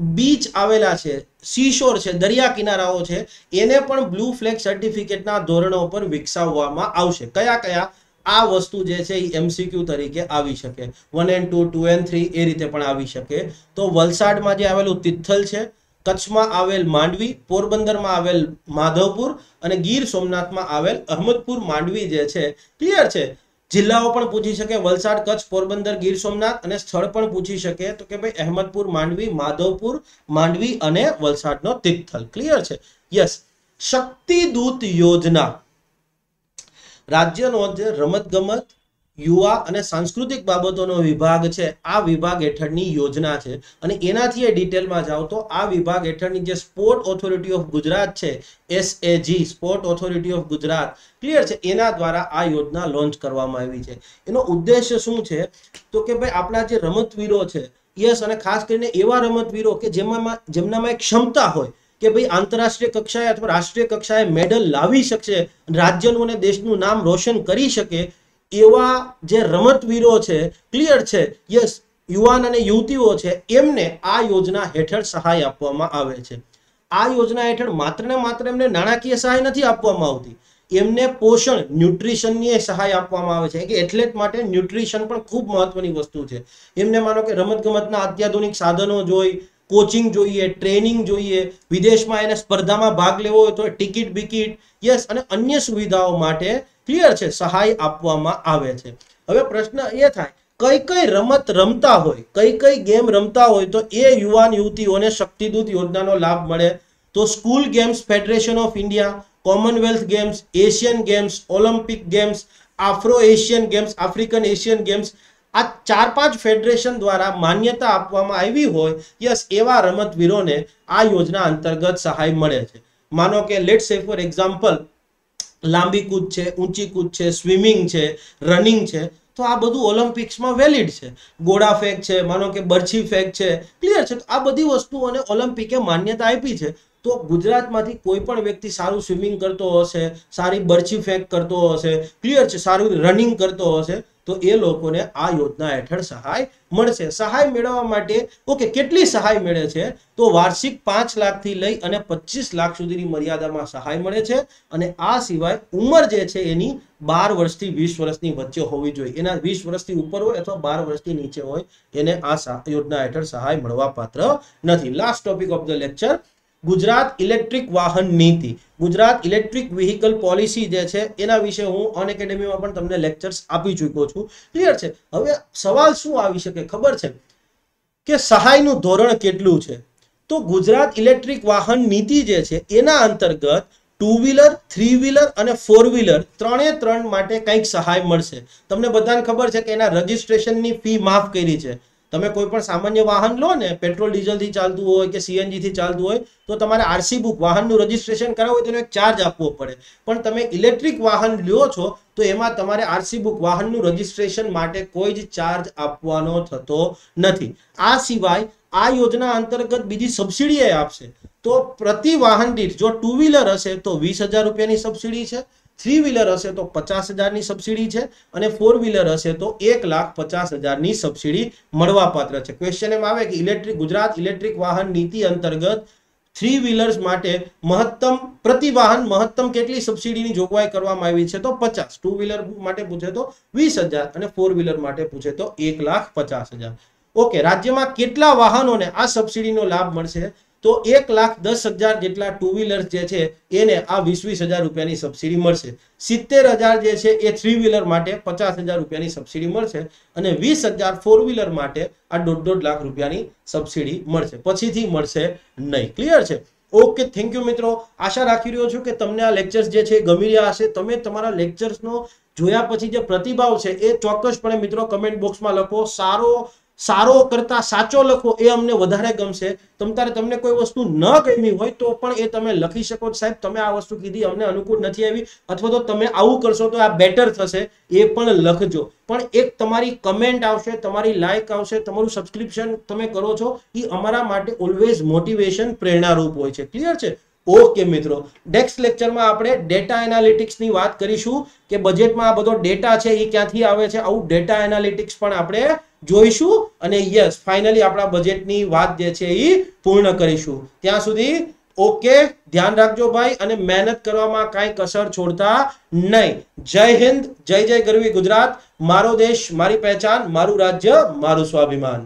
બીચ આવેલા છે, સીશોર છે, દરિયા કિનારાઓ છે, એને પણ બ્લુ ફ્લેગ સર્ટિફિકેટના ધોરણો પર વિકસાવવામાં આવશે. કયા કયા? આ વસ્તુ જે છે એ એમસીક્યુ તરીકે આવી શકે. One and two two and three એ રીતે પણ આવી શકે. તો વલસાડમાં જે આવેલું તિથલ છે, કચ્છમાં આવેલ માંડવી, પોરબંદરમાં આવેલ માધવપુર અને ગીર સોમનાથમાં આવેલ અહમદપુર માંડવી જે છે ક્લિયર છે? જિલ્લાઓ પણ પૂછી શકે, વલસાડ, કચ્છ, પોરબંદર, ગીર સોમનાથ અને સ્થળ પણ પૂછી શકે. તો કે ભાઈ અહેમદપુર, માંડવી, માધવપુર, માંડવી અને વલસાડનો તિથલ. ક્લિયર છે? યસ શક્તિ દૂત યોજના. રાજ્યનો જે રમત ગમત યુવા અને સાંસ્કૃતિક બાબતોનો વિભાગ છે, આ વિભાગ હેઠળની યોજના છે. અને એનાથી એ ડિટેલમાં જાઓ તો આ વિભાગ હેઠળની જે સ્પોર્ટ ઓથોરિટી ઓફ ગુજરાત છે SAG sport authority of Gujarat, clear છે? એના દ્વારા આ યોજના લોન્ચ કરવામાં આવી છે. એનો ઉદ્દેશ્ય શું છે? તો કે ભાઈ આપણા જે રમતવીરો છે, યસ, અને ખાસ કરીને એવા રમતવીરો કે જેમાં જેમનામાં એક ક્ષમતા હોય કે ભાઈ આંતરરાષ્ટ્રીય કક્ષાએ અથવા રાષ્ટ્રીય કક્ષાએ મેડલ લાવી શકશે રાજ્યનું અને દેશનું નામ રોશન કરી શકે એવા જે રમતવીરો છે ક્લિયર છે યસ યુવાન અને યુવતીઓ છે, એમને આ યોજના હેઠળ સહાય આપવામાં આવે છે. આ યોજના હેઠળ માત્ર ને માત્ર એમને નાણાકીય સહાય નથી આપવામાં આવતી. એમને પોષણ ન્યુટ્રિશનની સહાય આપવામાં આવે છે. કે એથ્લેટ માટે ન્યુટ્રિશન પણ ખૂબ મહત્વની વસ્તુ છે. એમને માનો કે રમતગમતના અત્યાધુનિક સાધનો જોઈ કોચિંગ જોઈએ ટ્રેનિંગ જોઈએ, વિદેશમાં એને સ્પર્ધામાં ભાગ લેવો હોય તો ટિકિટ બિકિટ યસ અને અન્ય સુવિધાઓ માટે ક્લિયર છે, સહાય આપવામાં આવે છે. હવે પ્રશ્ન એ થાય, કઈ કઈ રમત રમતા હોય, કઈ કઈ ગેમ રમતા હોય તો એ યુવાન યુવતીઓને શક્તિદૂત યોજનાનો લાભ મળે. તો school games, federation of India, Commonwealth games, Asian games, Olympic games, Afro Asian games, African Asian games, આ ચાર પાંચ ફેડરેશન દ્વારા માન્યતા આપવામાં આવી હોય, યસ, એવા રમતવીરોને આ યોજના અંતર્ગત સહાય મળે છે. માનો કે લેટ સે ફોર એક્ઝામ્પલ લાંબી કૂદ છે, ઊંચી કૂદ છે, સ્વિમિંગ છે, રનિંગ છે, તો આ બધું ઓલિમ્પિક્સમાં વેલિડ છે. ગોળા ફેંક છે, માનો કે બરછી ફેંક છે, ક્લિયર છે. તો આ બધી વસ્તુઓને ઓલિમ્પિકે માન્યતા આપી છે. તો ગુજરાતમાંથી કોઈ પણ વ્યક્તિ સારું સ્વિમિંગ કરતો હશે, સારી બરછી ફેંક કરતો હશે, ક્લિયર છે, સારું રનિંગ કરતો હશે તો એ લોકોને આ યોજના હેઠળ સહાય મળશે. સહાય મેળવવા માટે, ઓકે, કેટલી સહાય મળે છે? તો વાર્ષિક પાંચ લાખથી લઈ અને પચીસ લાખ સુધીની મર્યાદામાં સહાય મળે છે અને આ સિવાય ઉંમર જે છે એની બાર વર્ષથી વીસ વર્ષની વચ્ચે હોવી જોઈએ. એના વીસ વર્ષથી ઉપર હોય અથવા બાર વર્ષથી નીચે હોય, એને આ યોજના હેઠળ સહાય મળવા પાત્ર નથી. Last topic of the lecture Gujarat electric વાહન નીતિ. ગુજરાત ઇલેક્ટ્રિક વ્હીકલ પોલિસી જે છે, એના વિશે હું અન એકેડેમીમાં પણ તમને લેક્ચર્સ આપી ચૂક્યો છું. ક્લિયર છે? હવે સવાલ શું આવી શકે? ખબર છે? કે સહાયનું ધોરણ કેટલું છે? તો ગુજરાત ઇલેક્ટ્રિક વાહન નીતિ જે છે, એના અંતર્ગત ટુ વ્હીલર થ્રી વ્હીલર અને ફોર વ્હીલર ત્રણે ત્રણ માટે કંઈક સહાય મળશે. તમને બધાને ખબર છે કે એના રજિસ્ટ્રેશનની ફી માફ કરી છે. તમે કોઈ પણ સામાન્ય વાહન લો ને, પેટ્રોલ, ડીઝલથી ચાલતું હોય કે સીએનજીથી ચાલતું હોય, તો તમારે આરસી બુક, વાહનનું રજીસ્ટ્રેશન કરાવવું હોય તેનો એક ચાર્જ આપવો પડે. પણ તમે ઇલેક્ટ્રિક વાહન લ્યો છો, તો એમાં તમારે આરસી બુક, વાહનનું રજીસ્ટ્રેશન માટે કોઈ જ ચાર્જ આપવાનો થતો નથી. આ સિવાય આ યોજના અંતર્ગત બીજી સબસિડી આપશે. તો પ્રતિ વાહન દીઠ જો ટુ વ્હીલર હશે, તો વીસ હજાર રૂપિયાની સબસિડી છે. થ્રી વ્હીલર હશે તો પચાસ હજારની સબસિડી છે અને ફોર વ્હીલર હશે તો એક લાખ પચાસ હજારની સબસિડી મળવાપાત્ર છે. ક્વેશ્ચન એમ આવે કે ઇલેક્ટ્રિક ગુજરાત ઇલેક્ટ્રિક વાહન નીતિ અંતર્ગત થ્રી વ્હીલર્સ માટે મહત્તમ પ્રતિ વાહન મહત્તમ કેટલી સબસિડીની જોગવાઈ કરવામાં આવી છે? તો પચાસ. ટુ વ્હીલર માટે પૂછે તો વીસ અને ફોર વ્હીલર માટે પૂછે તો એક ઓકે રાજ્યમાં કેટલા વાહનોને આ સબસિડીનો લાભ મળશે? તો એક લાખ દસ હજાર જેટલા ટુ વ્હીલર જે છે, એને આ વીસ વીસ હજાર રૂપિયાની સબસિડી મળશે. સિત્તેર હજાર જે છે, એ થ્રી વ્હીલર માટે પચાસ હજાર રૂપિયાની સબસિડી મળશે અને વીસ હજાર ફોર વ્હીલર માટે આ દોઢ દોઢ લાખ રૂપિયાની સબસિડી મળશે. પછીથી મળશે નહીં. ક્લિયર છે? ઓકે થેન્ક યુ મિત્રો. આશા રાખી રહ્યો છું કે તમને આ લેક્ચર્સ જે છે ગમી રહ્યા હશે. તમે તમારા લેક્ચર્સનો જોયા પછી જે પ્રતિભાવ છે એ ચોક્કસપણે મિત્રો કમેન્ટ બોક્સમાં લખો. સારો સારો કરતા સાચો લખો એ અમને વધારે ગમશે. તમ તારે તમને કોઈ વસ્તુ ન ગમી હોય તો પણ એ તમે લખી શકો સાહેબ, તમે આ વસ્તુ કીધી, અમને અનુકૂળ નથી આવી. અથવા તો તમે આવું કરશો તો આ બેટર થશે. એ પણ લખજો. પણ એક તમારી કમેન્ટ આવશે, તમારી લાઇક આવશે, તમારું સબસ્ક્રિપ્શન તમે કરો છો એ અમારા માટે ઓલવેઝ મોટિવેશન પ્રેરણારૂપ હોય છે. ક્લિયર છે? ઓકે મિત્રો નેક્સ્ટ લેક્ચરમાં આપણે ડેટા એનાલિટિક્સની વાત કરીશું કે બજેટમાં આ બધો ડેટા છે એ ક્યાંથી આવે છે, આવું ડેટા એનાલિટિક્સ પણ આપણે જોઈશું અને યસ ફાઇનલી આપણા બજેટની વાત જે છે એ પૂર્ણ કરીશું. ત્યાં સુધી ઓકે ધ્યાન રાખજો ભાઈ અને મહેનત કરવામાં કાંઈ કસર છોડતા નહીં. જય હિન્દ, જય જય ગરવી ગુજરાત. મારો દેશ, મારી પહેચાન, મારું રાજ્ય, મારું સ્વાભિમાન.